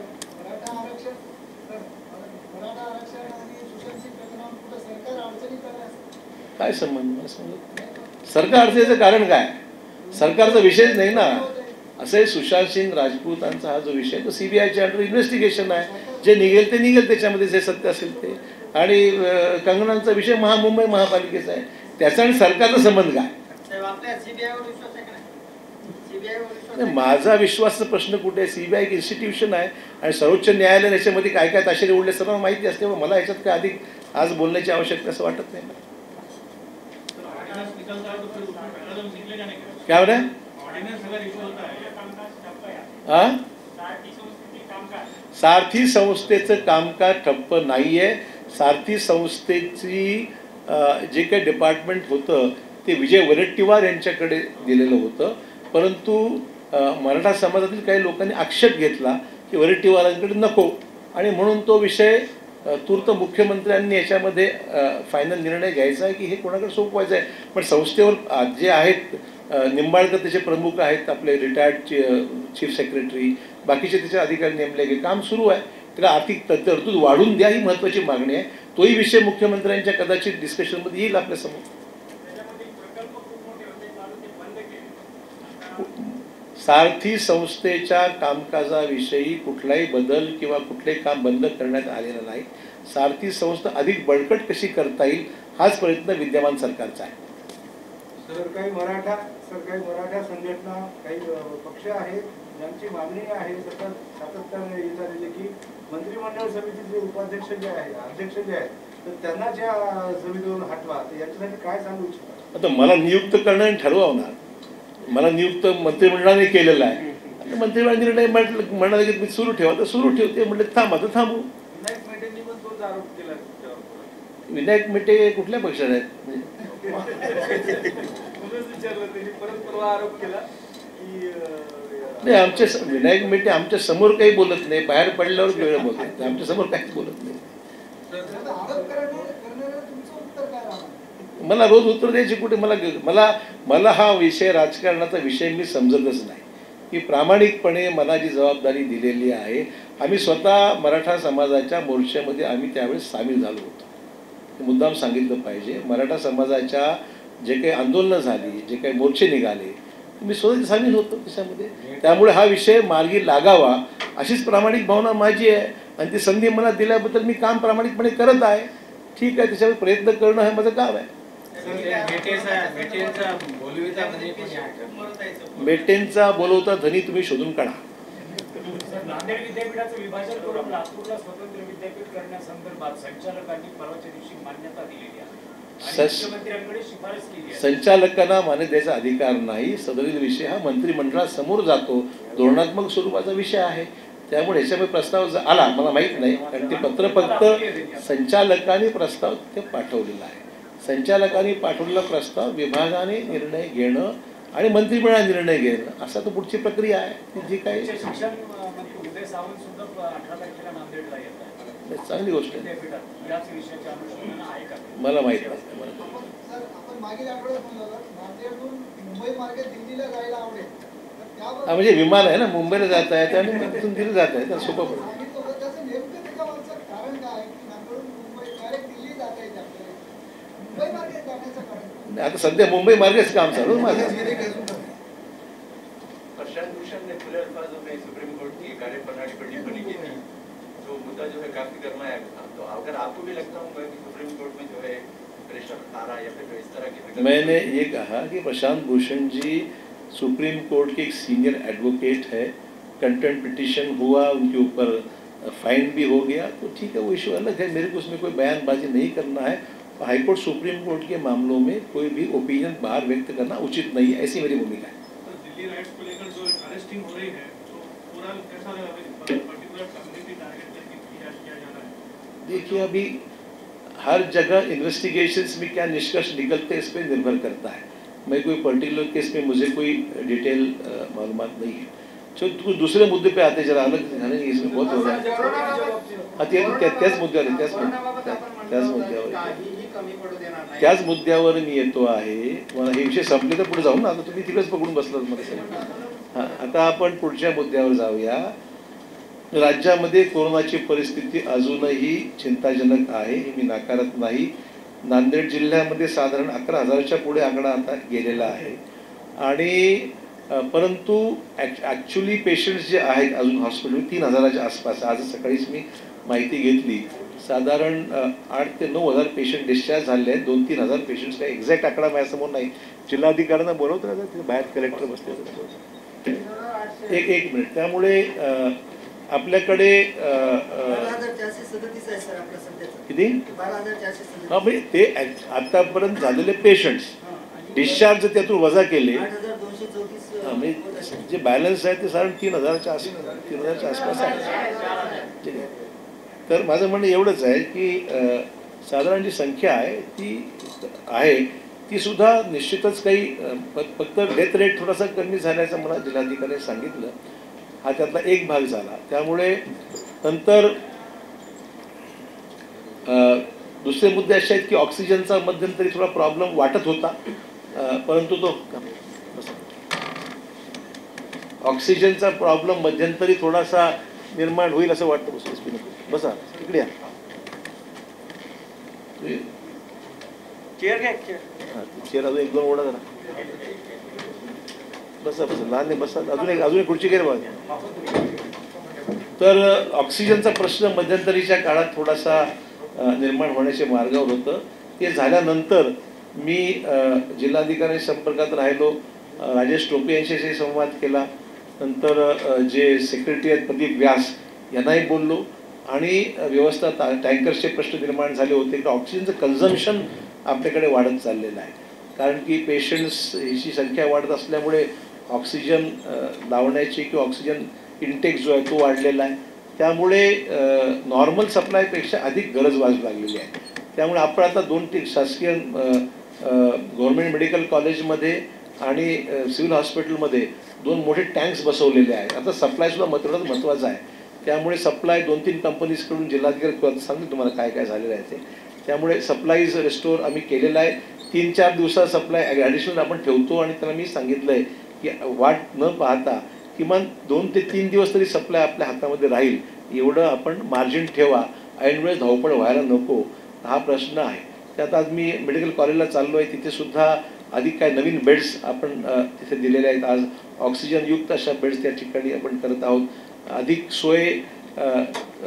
काय संबंध? समजत. सरकार अडचणीचं कारण काय? सरकारचा विषयच नाही ना. असे सुशांत सिंग राजपूतांचा हा जो विषय तो सीबीआयच्या अंडर इन्व्हेस्टिगेशन आहे. जे निघेल ते निघेल त्याच्यामध्ये जे सत्य असेल ते. आणि कंगनांचा विषय महा मुंबई महापालिकेचा आहे. त्याचा आणि सरकारचा संबंध काय? माझा विश्वासचा प्रश्न कुठे आहे? सीबीआय एक इन्स्टिट्यूशन आहे. आणि सर्वोच्च न्यायालय याच्यामध्ये काय काय ताशेरे उडले सर्व माहिती असते मला याच्यात काय अधिक आज बोलण्याची आवश्यकता असं वाटत नाही तो ऑर्डिनेंस निकलता है तो फिर उसमें पैरेलल निकलेगा नहीं क्या? काय बरं ऑर्डिनेंस क्या हो रहा है हा सारथी संस्थेचं कामकाज ठप्प नाही आहे सारथी संस्थेची जे काही डिपार्टमेंट होतं ते विजय वरट्टीवार यांच्याकडे दिलेलं होतं. परंतु मराठा समाजातील काही लोकांनी आक्षेप घेतला की वरट्टीवारांकडे नको. आणि म्हणून तो विषय तूर्त मुख्यमंत्र्यांनी याच्यामध्ये फायनल निर्णय घ्यायचा आहे की हे कोणाकडे सोपवायचं आहे? पण संस्थेवर जे आहेत निंबाळकर त्याचे प्रमुख आहेत आपले रिटायर्ड चीफ सेक्रेटरी बाकीचे त्याचे अधिकारी नेमले की काम सुरू आहे. त्याला आर्थिक तरतूद वाढून द्या ही महत्त्वाची मागणी आहे. तोही विषय मुख्यमंत्र्यांच्या कदाचित डिस्कशनमध्ये येईल आपल्यासमोर सारथी संस्थेच्या कामकाजाविषयी कुठलाही बदल किंवा कुठले काम बंद करण्यात आलेलं नाही. सारथी संस्था अधिक बळकट कशी करता येईल हाच प्रयत्न विद्यमान सरकारचा आहे. सर काही मराठा सर काही मराठा संघटना काही पक्ष आहेत ज्यांची मागणी आहे सतत सातत्याने आलेली की मंत्रिमंडळ समितीचे उपाध्यक्ष जे आहेत अध्यक्ष जे आहेत तर त्यांना ज्या समितीवरून हटवा याच्यासाठी काय सांगू इच्छिता? आता मला नियुक्त करणं आणि ठरवावं ना. मला नियुक्त मंत्रिमंडळाने केलेला आहे. आता मंत्रिमंडळ निर्णय म्हटलं म्हणाले की मी सुरू ठेवा तर सुरू ठेवते. म्हटलं थांबा तर थांबू. विनायक मेटे कुठल्या पक्षात आहेत? नाही आमच्या विनायक मेटे आमच्यासमोर काही बोलत नाही. बाहेर पडल्यावर वेळ बोलत आमच्यासमोर काहीच बोलत नाही आता आरोप करणारे करणाऱ्याला तुमचं उत्तर काय राहणार मला रोज उत्तर द्यायची कुठे? मला मला मला हा विषय राजकारणाचा विषय मी समजतच नाही. की प्रामाणिकपणे मला जी जबाबदारी दिलेली आहे. आम्ही स्वतः मराठा समाजाच्या मोर्चामध्ये आम्ही त्यावेळेस सामील झालो होतो. मुद्दाम सांगितलं पाहिजे. मराठा समाजाच्या जे काही आंदोलनं झाली जे काही मोर्चे निघाले मी स्वतः सामील होतो त्याच्यामध्ये. त्यामुळे हा विषय मार्गी लागावा अशीच प्रामाणिक भावना माझी आहे. आणि ती संधी मला दिल्याबद्दल मी काम प्रामाणिकपणे करत आहे. ठीक आहे त्याच्यावर प्रयत्न करणं हे माझं काम आहे. मेटेंचा बोलवता धनी तुम्ही शोधून काढा. सर, नांदेड विद्यापीठाचं विभाजन करून लातूरला स्वतंत्र विद्यापीठ करण्यासंदर्भात संचालकांनी परवाच्या दिवशी मान्यता दिलेली आहे. मान्यतेचा अधिकार नाही. सदरील विषय हा मंत्रिमंडळासमोर जातो. धोरणात्मक स्वरूपाचा विषय आहे. त्यामुळे याच्यामध्ये प्रस्ताव आला मला माहीत नाही. कारण ते पत्र फक्त संचालकांनी प्रस्ताव ते पाठवलेला आहे. संचालकांनी पाठवलेला प्रस्ताव विभागाने निर्णय घेणं आणि मंत्रिमंडळाने निर्णय घेणं असा तो पुढची प्रक्रिया आहे. ती जी काही आहे चांगली गोष्ट आहे. मला माहीत नाही. तर हा म्हणजे विमान आहे ना मुंबईला जात आहे आणि तिथून दिलं जात आहे तर सोपं पडेल आता सध्या मुंबई मार्गेच काम चालू माझं प्रशांत भूषण ने खुले अल्फाजों में सुप्रीम कोर्ट की कार्यप्रणाली पर टिप्पणी की थी जो मुद्दा जो है काफ़ी गरमाया था तो अगर आपको भी लगता होगा कि सुप्रीम कोर्ट में जो है प्रेशर आ रहा है या फिर इस तरह की मैंने ये कहा कि प्रशांत भूषण जी सुप्रीम कोर्ट के एक सीनियर एडवोकेट है। कंटेंट पिटिशन हुआ उनके ऊपर फाइन भी हो गया। तो ठीक है वो इशू अलग है। मेरे को उसमें कोई बयानबाजी नहीं करना है। हाईकोर्ट सुप्रीम कोर्ट के मामलों में कोई भी ओपिनियन बाहर व्यक्त करना उचित नहीं है ऐसी मेरी भूमिका है सर, दिल्ली राइट्स को लेकर जो अरेस्टिंग हो रही है तो पूरा कैसा पर्टिकुलर कम्युनिटी टारगेट करके किया किया जा रहा है देखिए अभी हर जगह इन्वेस्टिगेशंस में क्या निष्कर्ष निकलते हैं इस पर निर्भर करता है मैं कोई पर्टिकुलर केस में मुझे कोई डिटेल मालूम नहीं है जो कुछ दूसरे मुद्दे पे आते जरा अलग झाले इसमें बहुत हो रहा है हा ते त्या- त्याच मुद्द्यावर त्याच कोरोनाबाबत त्याच मुद्द्यावर त्याच मुद्द्यावर मी येतो आहे. मला हे विषय संपले तर पुढे जाऊ ना. आता तुम्ही तिकडेच पकडून बसलात मला हा आता आपण पुढच्या मुद्द्यावर जाऊया. राज्यामध्ये कोरोनाची परिस्थिती अजूनही चिंताजनक आहे. हे मी नाकारत नाही. नांदेड जिल्ह्यामध्ये साधारण अकरा हजाराच्या पुढे आकडा आता गेलेला आहे. आणि परंतु ॲक्च्युली पेशंट्स जे आहेत अजून हॉस्पिटल तीन हजाराच्या आसपास. आज सकाळीच मी माहिती घेतली. साधारण आठ ते नऊ हजार पेशंट डिस्चार्ज झाले आहेत. दोन तीन हजार पेशंट्स काय एक्झॅक्ट आकडा माझ्यासमोर नाही. जिल्हाधिकाऱ्यांना बोलवतं का तिथे बाहेर कलेक्टर बसले एक एक मिनिट त्यामुळे आपल्याकडे किती? हां हा म्हणजे ते आतापर्यंत झालेले पेशंट्स डिस्चार्ज त्यातून वजा केले. म्हणजे जे बॅलन्स आहे ते साधारण तीन हजारच्या आसपास तीन हजारच्या आसपास आहे. ठीक आहे. तर माझं म्हणणं एवढंच आहे की साधारण जी संख्या आहे ती आहे ती सुद्धा निश्चितच काही फक्त डेथ रेट थोडासा कमी झाल्याचं मला जिल्हाधिकाऱ्यांनी सांगितलं. हा त्यातला एक भाग झाला. त्यामुळे नंतर दुसरे मुद्दे असे आहेत की ऑक्सिजनचा मध्यंतरी थोडा प्रॉब्लेम वाटत होता. परंतु तो ऑक्सिजनचा प्रॉब्लेम मध्यंतरी थोडासा निर्माण होईल असं वाटतं बस नको. बसा इकडे या. चेअर घ्या चेअर अजून एक दोन ओढा जरा. बसा बसा लहान बसा. अजून एक अजून एक खुर्ची घे तर ऑक्सिजनचा प्रश्न मध्यंतरीच्या काळात थोडासा निर्माण होण्याच्या मार्गावर होतं. ते झाल्यानंतर मी जिल्हाधिकारी संपर्कात राहिलो. राजेश टोपे यांच्याशी संवाद केला. नंतर जे सेक्रेटरी आहेत प्रदीप व्यास यांनाही बोललो. आणि व्यवस्था टा- टँकर्सचे प्रश्न निर्माण झाले होते. की ऑक्सिजनचं कन्झम्पशन आपल्याकडे वाढत चाललेलं आहे. कारण की पेशंट्स हीची संख्या वाढत असल्यामुळे ऑक्सिजन लावण्याची किंवा ऑक्सिजन इंटेक जो आहे तो वाढलेला आहे. त्यामुळे नॉर्मल सप्लायपेक्षा अधिक गरज वाजू लागलेली आहे. त्यामुळे आपण आता दोन तीन शासकीय गव्हर्मेंट मेडिकल कॉलेजमध्ये आणि सिव्हिल हॉस्पिटलमध्ये दोन मोठे टँक्स बसवलेले आहेत. आता सप्लायसुद्धा मत महत्त्वाचा महत्त्वाचं आहे. त्यामुळे सप्लाय दोन तीन कंपनीजकडून जिल्हाधिकारी किंवा सांगतील तुम्हाला काय काय झालेलं आहे ते. त्यामुळे सप्लाईज रेस्टोर आम्ही केलेला आहे. तीन चार दिवसात सप्लाय ॲडिशनल आपण ठेवतो आणि त्यांना मी सांगितलं आहे की वाट न पाहता किमान दोन ते तीन दिवस तरी सप्लाय आपल्या हातामध्ये राहील. एवढं आपण मार्जिन ठेवा. ऐनवेळेस धावपळ व्हायला नको. हा प्रश्न आहे. त्यात आज मी मेडिकल कॉलेजला चाललो आहे तिथेसुद्धा अधिक काय नवीन बेड्स आपण तिथे दिलेले आहेत. आज ऑक्सिजनयुक्त अशा बेड्स त्या ठिकाणी आपण करत आहोत. अधिक सोय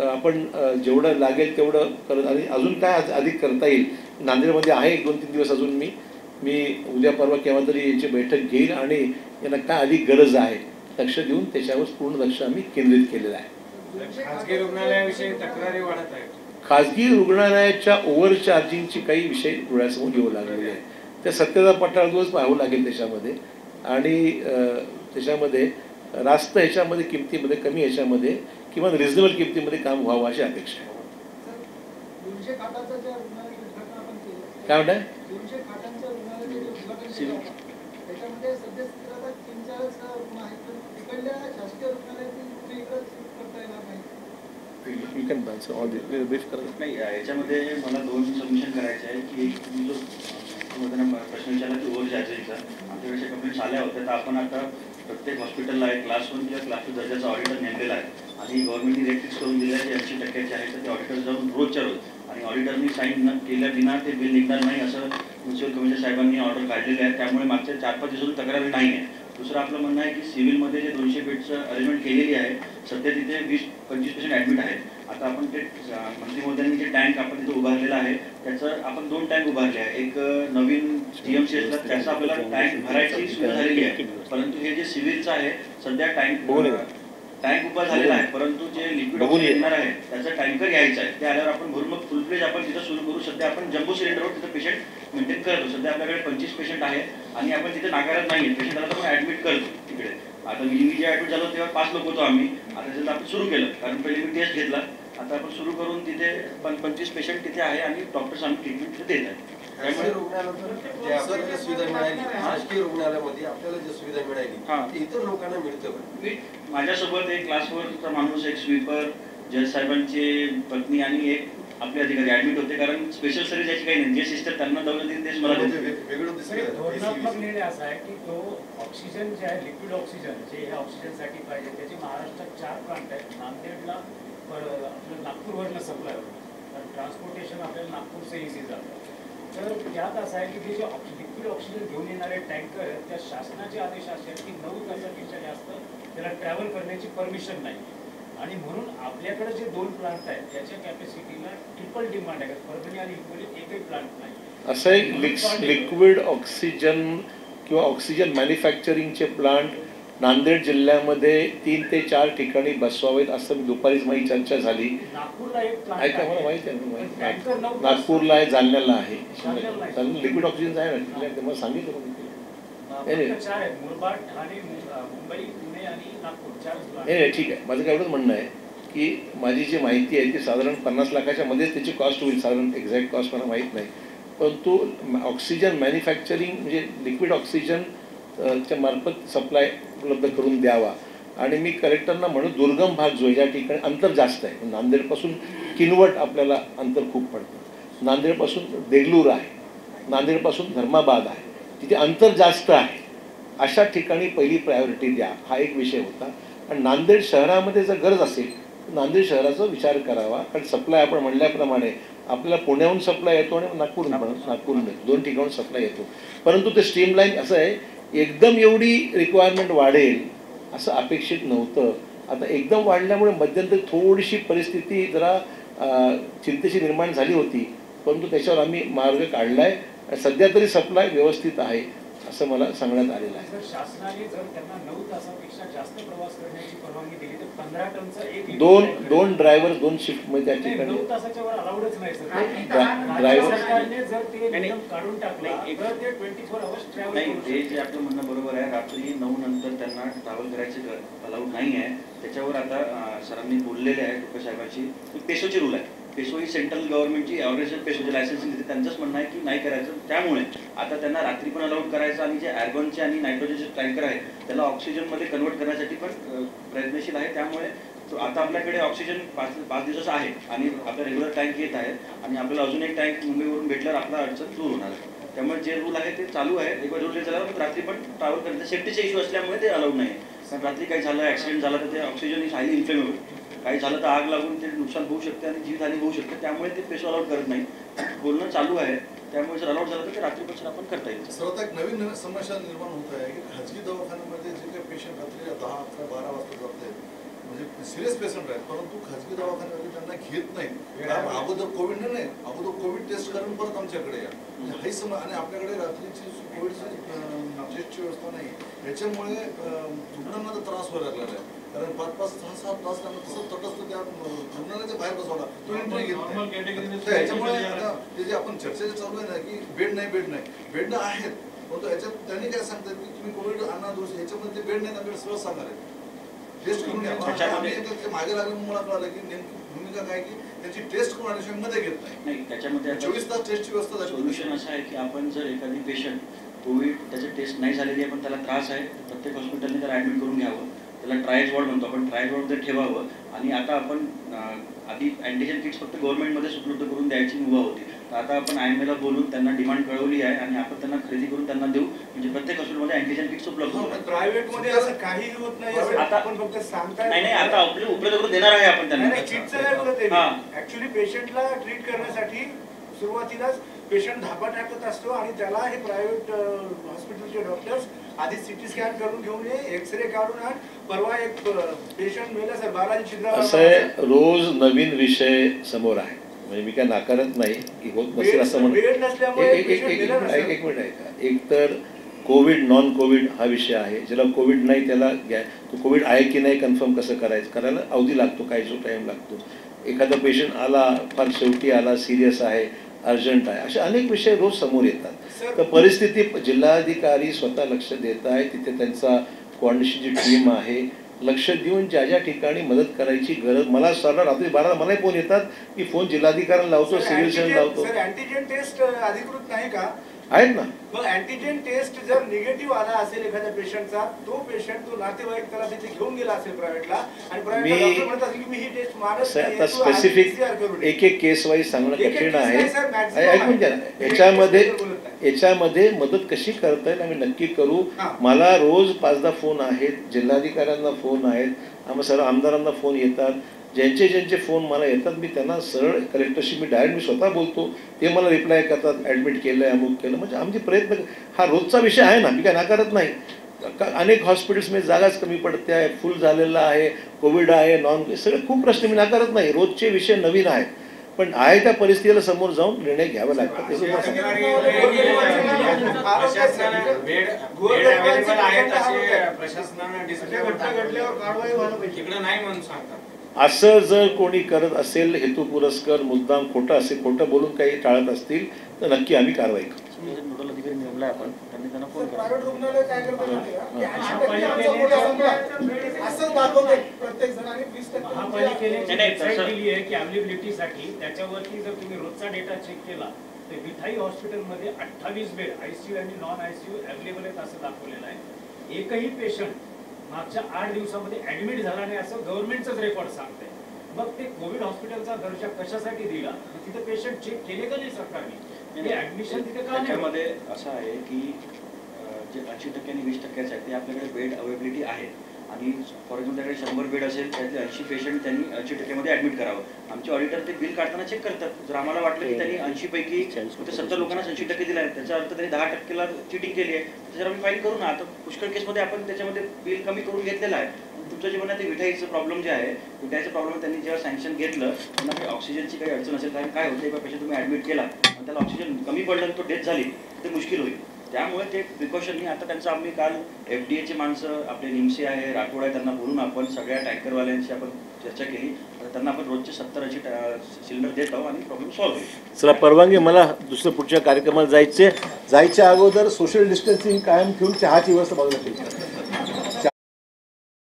आपण जेवढं लागेल तेवढं करत आणि अजून काय आज- अधिक करता येईल? नांदेडमध्ये आहे एक दोन तीन दिवस अजून मी मी उद्या परवा केव्हा तरी याची बैठक घेईल आणि यांना काय अधिक गरज आहे लक्ष देऊन त्याच्यावर पूर्ण लक्ष आम्ही केंद्रित केलेलं आहे. खासगी रुग्णालयाविषयी तक्रारी वाढत आहेत. खाजगी रुग्णालयाच्या ओव्हर चार्जिंगची काही विषय डोळ्यासमोर येऊ लागलेले आहे त्या सत्यता पठाळातूनच पाहावं लागेल त्याच्यामध्ये. आणि त्याच्यामध्ये रास्त ह्याच्यामध्ये किमतीमध्ये कमी ह्याच्यामध्ये किंवा रिझनेबल किमतीमध्ये काम व्हावं अशी अपेक्षा आहे. काय म्हणताय? याच्यामध्ये मला दोन सबमिशन करायचे आहे की एक त्यांना प्रश्न विचारला की ओल्ड चार्जिंगचा आमच्याकडे कंप्लेंट आल्या होत्या. तर आपण आता प्रत्येक हॉस्पिटलला एक क्लास वन किंवा क्लास टू दर्जाचा ऑडिटर नेमलेला आहे. आणि गव्हर्नमेंटने रेटिक्स करून दिल्या की ऐंशी टक्क्याचे आहे. तर ते ऑडिटर जाऊन रोजच्या रोज आणि ऑडिटरनी साईन न केल्या विना ते बिल निघणार नाही असं म्युन्सिपल कमिशनर साहेबांनी ऑर्डर काढलेली आहे त्यामुळे मागच्या चार पाच दिवसातून तक्रारी नाही आहे. दुसरं आपलं म्हणणं आहे की सिव्हिलमध्ये जे दोनशे बेडचं अरेंजमेंट केलेली आहे सध्या तिथे वीस पंचवीस पेशंट ॲडमिट आहेत. आता आपण ते मंत्री मोदयांनी जे टँक आपण तिथे उभारलेला आहे त्याचं आपण दोन टँक उभारले आहे. एक नवीन जीएमसीएसला त्याचा आपल्याला टँक भरायची सुविधा झालेली आहे. परंतु हे जे सिव्हिलचं आहे सध्या टँक. टँक उभा झालेला आहे. परंतु जे लिक्विड. येणार आहे त्याचा टँकर यायचा आहे. ते आल्यावर आपण भरून मग फुल प्लेज आपण तिथं सुरू करू. सध्या आपण जम्बो सिलेंडरवर तिथं पेशंट मेंटेन करतो सध्या आपल्याकडे पंचवीस पेशंट आहे आणि आपण तिथे नाकारत नाही पेशंटला आपण ऍडमिट करतो तिकडे आता मी मी जे ऍडमिट झालो तेव्हा पाच लोक होतो आम्ही. आता त्याचं आपण सुरू केलं. कारण पहिले मी टेस्ट घेतला. आता आपण सुरू करून तिथे पंचवीस पेशंट तिथे आहे आणि डॉक्टर्स आम्ही ट्रीटमेंट तिथे देत आहे खाजगी रुग्णालयात जे आपल्याला सुविधा मिळाली रुग्णालयामध्ये आपल्याला जी सुविधा मिळाली हा. ती इतर लोकांना मिळतं माझ्यासोबत एक क्लासवरचा माणूस एक स्वीपर जज साहेबांची पत्नी आणि एक आपले अधिकारी ऍडमिट होते कारण स्पेशल सर्व्हिस याची काही नाही. जे सिस्टर त्यांना दौलत देईल तेच मला म्हणजे धोरणात्मक निर्णय असा आहे की तो ऑक्सिजन जे आहे लिक्विड ऑक्सिजन जे ह्या ऑक्सिजनसाठी पाहिजे त्याचे महाराष्ट्रात चार प्लांट आहेत. नांदेडला आपलं नागपूरवरनं सप्लाय होतं. कारण ट्रान्सपोर्टेशन आपल्याला नागपूरचं इझी जातं. तर त्यात असं आहे की ते जे लिक्विड ऑक्सिजन घेऊन येणारे टँकर आहेत त्या शासनाचे आदेश असे आहेत की नऊ तासापेक्षा जास्त त्याला ट्रॅव्हल करण्याची परमिशन नाही. आणि म्हणून आपल्याकडे जे दोन प्लांट आहेत त्याच्या कॅपॅसिटीला ट्रिपल डिमांड आहे. परभणी आणि हिंगोलीत एकही प्लांट नाही. असं एक लिक्विड ऑक्सिजन किंवा ऑक्सिजन मॅन्युफॅक्चरिंगचे प्लांट नांदेड जिल्ह्यामध्ये तीन ते चार ठिकाणी बसवावेत असं दुपारीच माझी चर्चा झाली. ऐका मला. माहिती आहे नागपूरला आहे जालन्याला आहे. लिक्विड ऑक्सिजन आहे ना मला सांगितलं. नाही, ठीक आहे. माझं काय एवढंच म्हणणं आहे की माझी जी माहिती आहे ती साधारण पन्नास लाखाच्या मध्ये त्याची कॉस्ट होईल. साधारण एक्झॅक्ट कॉस्ट मला माहीत नाही. परंतु ऑक्सिजन मॅन्युफॅक्चरिंग म्हणजे लिक्विड ऑक्सिजन च्या मार्फत सप्लाय उपलब्ध करून द्यावा. आणि मी कलेक्टरना म्हणून दुर्गम भाग जो आहे ज्या ठिकाणी अंतर जास्त आहे नांदेडपासून किनवट आपल्याला अंतर खूप पडतं. नांदेडपासून देगलूर आहे नांदेडपासून धर्माबाद आहे तिथे अंतर जास्त आहे. अशा ठिकाणी पहिली प्रायोरिटी द्या हा एक विषय होता. आणि नांदेड शहरामध्ये जर गरज असेल तर नांदेड शहराचा विचार करावा. कारण सप्लाय आपण म्हणल्याप्रमाणे आपल्याला पुण्याहून सप्लाय येतो आणि नागपूरहून पण नागपूरहून दोन ठिकाणून सप्लाय येतो. परंतु ते स्ट्रीमलाईन असं आहे एकदम एवढी रिक्वायरमेंट वाढेल असं अपेक्षित नव्हतं. आता एकदम वाढल्यामुळे मध्यंतरी थोडीशी परिस्थिती जरा चिंतेची निर्माण झाली होती. परंतु त्याच्यावर आम्ही मार्ग काढला आहे सध्या तरी सप्लाय व्यवस्थित आहे. असं मला सांगण्यात आलेलं आहे. जर शासनाने जर त्यांना नऊ तासापेक्षा जास्त प्रवास करण्याची परवानगी दिली तर पंधरा टनचा एक लिटर दोन दोन ड्रायव्हर दोन शिफ्टमध्ये त्या नाही, ठिकाणी नऊ तासाच्या वर अलाउडच नाही सर. ड्रा- राज्य ड्रायव्हर आपलं म्हणणं बरोबर आहे रात्री नऊ नंतर त्यांना ट्रॅव्हल करायचे अलाउड नाही आहे. त्याच्यावर आता सरांनी बोललेले आहे डॉक्टर साहेबांची की पेसोची रूल आहे. पेशवाई सेंट्रल गव्हर्नमेंटची ऑर्गनायझेशन पेसोचे लायसन्सिंग देते. त्यांचंच म्हणणं आहे की नाही करायचं. त्यामुळे आता त्यांना रात्री पण अलाउड करायचं आणि जे ॲर्गॉनचे आणि नायट्रोजनचे टँकर आहेत त्याला ऑक्सिजनमध्ये कन्वर्ट करण्यासाठी पण प्रयत्नशील आहे. त्यामुळे आता आपल्याकडे ऑक्सिजन पाच पाच दिवसाचा आहे आणि आपला रेग्युलर टँक येत आहे आणि आपल्याला अजून एक टँक मुंबईवरून भेटल्यावर आपला अडचण दूर होणार त्यामुळे जे रूल आहे ते चालू आहे. एक रूल झाल्यावर रात्री पण ट्रॅव्हल करण्याचा सेफ्टीचे इश्यू असल्यामुळे ते अलाउड नाही. कारण रात्री काही झालं ॲक्सिडेंट झाला तर ते ऑक्सिजन इज हायली इन्फ्लेमेबल काही झालं तर आग लागून ते नुकसान होऊ शकते आणि जीवितहानी होऊ शकते. त्यामुळे ते पेशो अलाउड करत नाही. बोलणं चालू आहे. त्यामुळे जर अलाउड झालं तर ते रात्रीपासून आपण करता येईल. सर्वात एक नवीन नवीन समस्या निर्माण होत आहे की खाजगी दवाखान्यामध्ये जे काही पेशंट रात्री दहा अकरा बारा वाजता जात आहेत म्हणजे सिरियस पेशंट आहेत. परंतु खाजगी दवाखान्यामध्ये त्यांना घेत नाही कारण अगोदर कोविड नाही अगोदर कोविड टेस्ट करून परत आमच्याकडे या. म्हणजे हाही सम आणि आपल्याकडे रात्रीची कोविडची टेस्टची व्यवस्था नाही याच्यामुळे रुग्णांना तर त्रास व्हायला लागलेला आहे. कारण पाच पाच सहा सहा तास त्यांना तसं तटस्थ त्या अं, रुग्णालयाच्या बाहेर बसवला तो एंट्री घेत Normal नाही. category मध्ये तर याच्यामुळे सुविधा आता ते जे आपण चर्चा जे चालू आहे ना की बेड नाही बेड नाही. बेड आहेत. परंतु याच्यात त्यांनी काय सांगतात की तुम्ही कोविड आणा दोष याच्यामध्ये बेड नाही आपल्याला सरळ सांगणार आहे टेस्ट करून घ्या. मागे लागले मला कळालं की नेमकी भूमिका काय की त्याची टेस्ट करून मध्ये घेत नाही. त्याच्यामध्ये चोवीस तास टेस्टची व्यवस्था झाली सोल्युशन असं आहे की आपण जर एखादी पेशंट कोविड त्याचे टेस्ट नाही झालेली आहे पण त्याला त्रास आहे प्रत्येक हॉस्पिटलने त्याला ॲडमिट करून घ्यावं. त्याला ट्रायज वॉर्ड म्हणतो आपण ट्रायज वॉर्डमध्ये ठेवावं. आणि आता आपण आधी अँटीजन किट्स फक्त गव्हर्नमेंटमध्येच उपलब्ध करून द्यायची मुभा होती. आता आपण आय एम एला बोलून त्यांना डिमांड कळवली आहे आणि आपण त्यांना खरेदी करून त्यांना देऊ. म्हणजे प्रत्येक हॉस्पिटलमध्ये अँटीजन किट्स उपलब्ध होतात. प्रायव्हेटमध्ये असं काहीही होत नाही आता- आपण फक्त सांगताय. नाही नाही आता आपले उपलब्ध करून देणार आहे आपण त्यांना. किटचं नाही बोलत आहे हा. ऍक्च्युली पेशंटला ट्रीट करण्यासाठी सुरुवातीलाच पेशंट धापा टाकत असतो आणि त्याला हे प्रायव्हेट हॉस्पिटलचे डॉक्टर्स आधी सिटी स्कॅन करून घेऊन ये एक्सरे काढून आण. परवा एक पेशंट मेला सर बालाजी असं आहे छिद्रा रोज नवीन विषय समोर आहे. म्हणजे मी काय नाकारत नाही की होत नसेल असं म्हणून. नसल्यामुळे एक- एक- मिनिट ऐका. तर कोविड नॉन कोविड हा विषय आहे. ज्याला कोविड नाही त्याला घ्या. तो कोविड आहे की नाही कन्फर्म कसं करायचं? करायला अवधी लागतो काही जो टाईम लागतो. एखादा पेशंट आला फार शेवटी आला सिरियस आहे अर्जंट आहे असे अनेक विषय रोज समोर येतात. तर परिस्थिती जिल्हाधिकारी स्वतः लक्ष देत आहे. तिथे त्यांचा कोऑर्डिनेशनची टीम आहे. लक्ष देऊन ज्या ज्या ठिकाणी मदत करायची गरज मला साधा रात्री बारा मलाही फोन येतात की फोन जिल्हाधिकाऱ्यांना लावतो सिव्हिल लावतो. टेस्ट अधिकृत नाही का? आहेत ना मग अँटीजेन टेस्ट जर निगेटिव्ह आला असेल एखाद्या पेशंटचा तो पेशंट तो नातेवाईक त्याला तिथे घेऊन गेला असेल प्रायव्हेटला आणि प्रायव्हेटला मी- डॉक्टर म्हणतात की मी ही टेस्ट मानत असं नाहीये, आता तू आधी स्पेसिफिक. एक एक केस वाईज सांगणं कठीण आहे ऐकून घ्या. याच्यामध्ये याच्यामध्ये मदत कशी करता येईल आम्ही नक्की करू. मला रोज पाच दहा फोन आहेत जिल्हाधिकाऱ्यांना फोन आहेत आम्हा सर्व आमदारांना फोन येतात ज्यांचे ज्यांचे फोन मला येतात मी त्यांना सरळ कलेक्टरशी मी डायरेक्ट मी स्वतः बोलतो. ते मला रिप्लाय करतात ॲडमिट केलं आहे अमुक केलं. म्हणजे आमचे प्रयत्न हा रोजचा विषय आहे ना मी काय नाकारत नाही. का- अनेक हॉस्पिटल्समध्ये जागाच कमी पडते आहे फुल झालेलं आहे कोविड आहे नॉन सगळे खूप प्रश्न मी नाकारत नाही. रोजचे विषय नवीन आहेत. पण आहे त्या परिस्थितीला समोर जाऊन निर्णय घ्यावे लागतात. सुद्धा सांगतो. प्रशासनानं बेड बेड अवेलेबल आहेत असे प्रशासनानं घटल्यावर कारवाई व्हायला पाहिजे. तिकडं नाही म्हणून सांगतात. असं जर कोणी करत असेल हेतू पुरस्कर मुद्दाम खोटं असेल खोटं बोलून काही टाळत असतील तर नक्की आम्ही कारवाई करू. नोडल अधिकारी नेमलाय आपण त्यांनी त्यांना फोन करा. प्रायव्हेट रुग्णालय काय करतात माहिती आहे का? की 80% आमचा कोटा संपला. असंच दाखवते प्रत्येक जण आणि वीस टक्के महापालिकेने नाही, नाही, वेबसाईट तसं- दिली आहे की अवेलेबिलिटीसाठी त्याच्यावरती जर तुम्ही रोजचा डेटा चेक केला तर विठाई हॉस्पिटलमध्ये अठ्ठावीस बेड आयसीयू आणि नॉन आयसीयू अवेलेबल आहेत असं दाखवलेलं आहे. एकही पेशंट मागच्या आठ दिवसामध्ये ऍडमिट झाला नाही असं गव्हर्नमेंटचाच रेकॉर्ड सांगते मग ते कोविड हॉस्पिटलचा दर्जा कशासाठी दिला? तिथे पेशंट चेक केले का नाही सरकारने? म्हणजे ऍडमिशन तिथे का नाही? त्याच्यामध्ये असं आहे की जे ऐंशी टक्के आणि वीस टक्क्यासाठी ते आपल्याकडे बेड अवेलेबिलिटी आहे. आणि फॉर एक्झाम्पल त्याकडे शंभर बेड असेल त्यातले ऐंशी पेशंट त्यांनी ऐंशी टक्क्यामध्ये ॲडमिट करावं. आमचे ऑडिटर ते बिल काढताना चेक करतात. जर आम्हाला वाटलं की त्यांनी ऐंशी पैकी ते सत्तर लोकांना ऐंशी टक्के दिला आहे त्याचा अर्थ त्यांनी दहा टक्केला चिटिंग केली आहे तर आम्ही फाईल करू ना. आता पुष्कळ केसमध्ये आपण त्याच्यामध्ये बिल कमी करून घेतलेलं आहे. तुमच्या तुमचं ते विठाईचं प्रॉब्लेम जे आहे विठाईचं प्रॉब्लेम त्यांनी जेव्हा सँक्शन घेतलं त्यांना काही ऑक्सिजनची काही अडचण असेल कारण काय होतं एका पेशंट तुम्ही ॲडमिट केला आणि त्याला ऑक्सिजन कमी पडलं तो डेथ झाली ते मुश्किल होईल. त्यामुळे ते प्रिकॉशननी आता त्यांचं आम्ही काल एफ डी एचे माणसं आपले निमसे आहे राठोड आहे त्यांना बोलून आपण सगळ्या टँकरवाल्यांशी आपण चर्चा केली. त्यांना आपण रोजचे सत्तर अशी सिलेंडर देत आहोत आणि प्रॉब्लेम सॉल्व्ह होईल. चला परवानगी मला दुसऱ्या पुढच्या कार्यक्रमाला जायचे जायच्या अगोदर सोशल डिस्टन्सिंग कायम ठेवून चहाची व्यवस्था बघायला पाहिजे.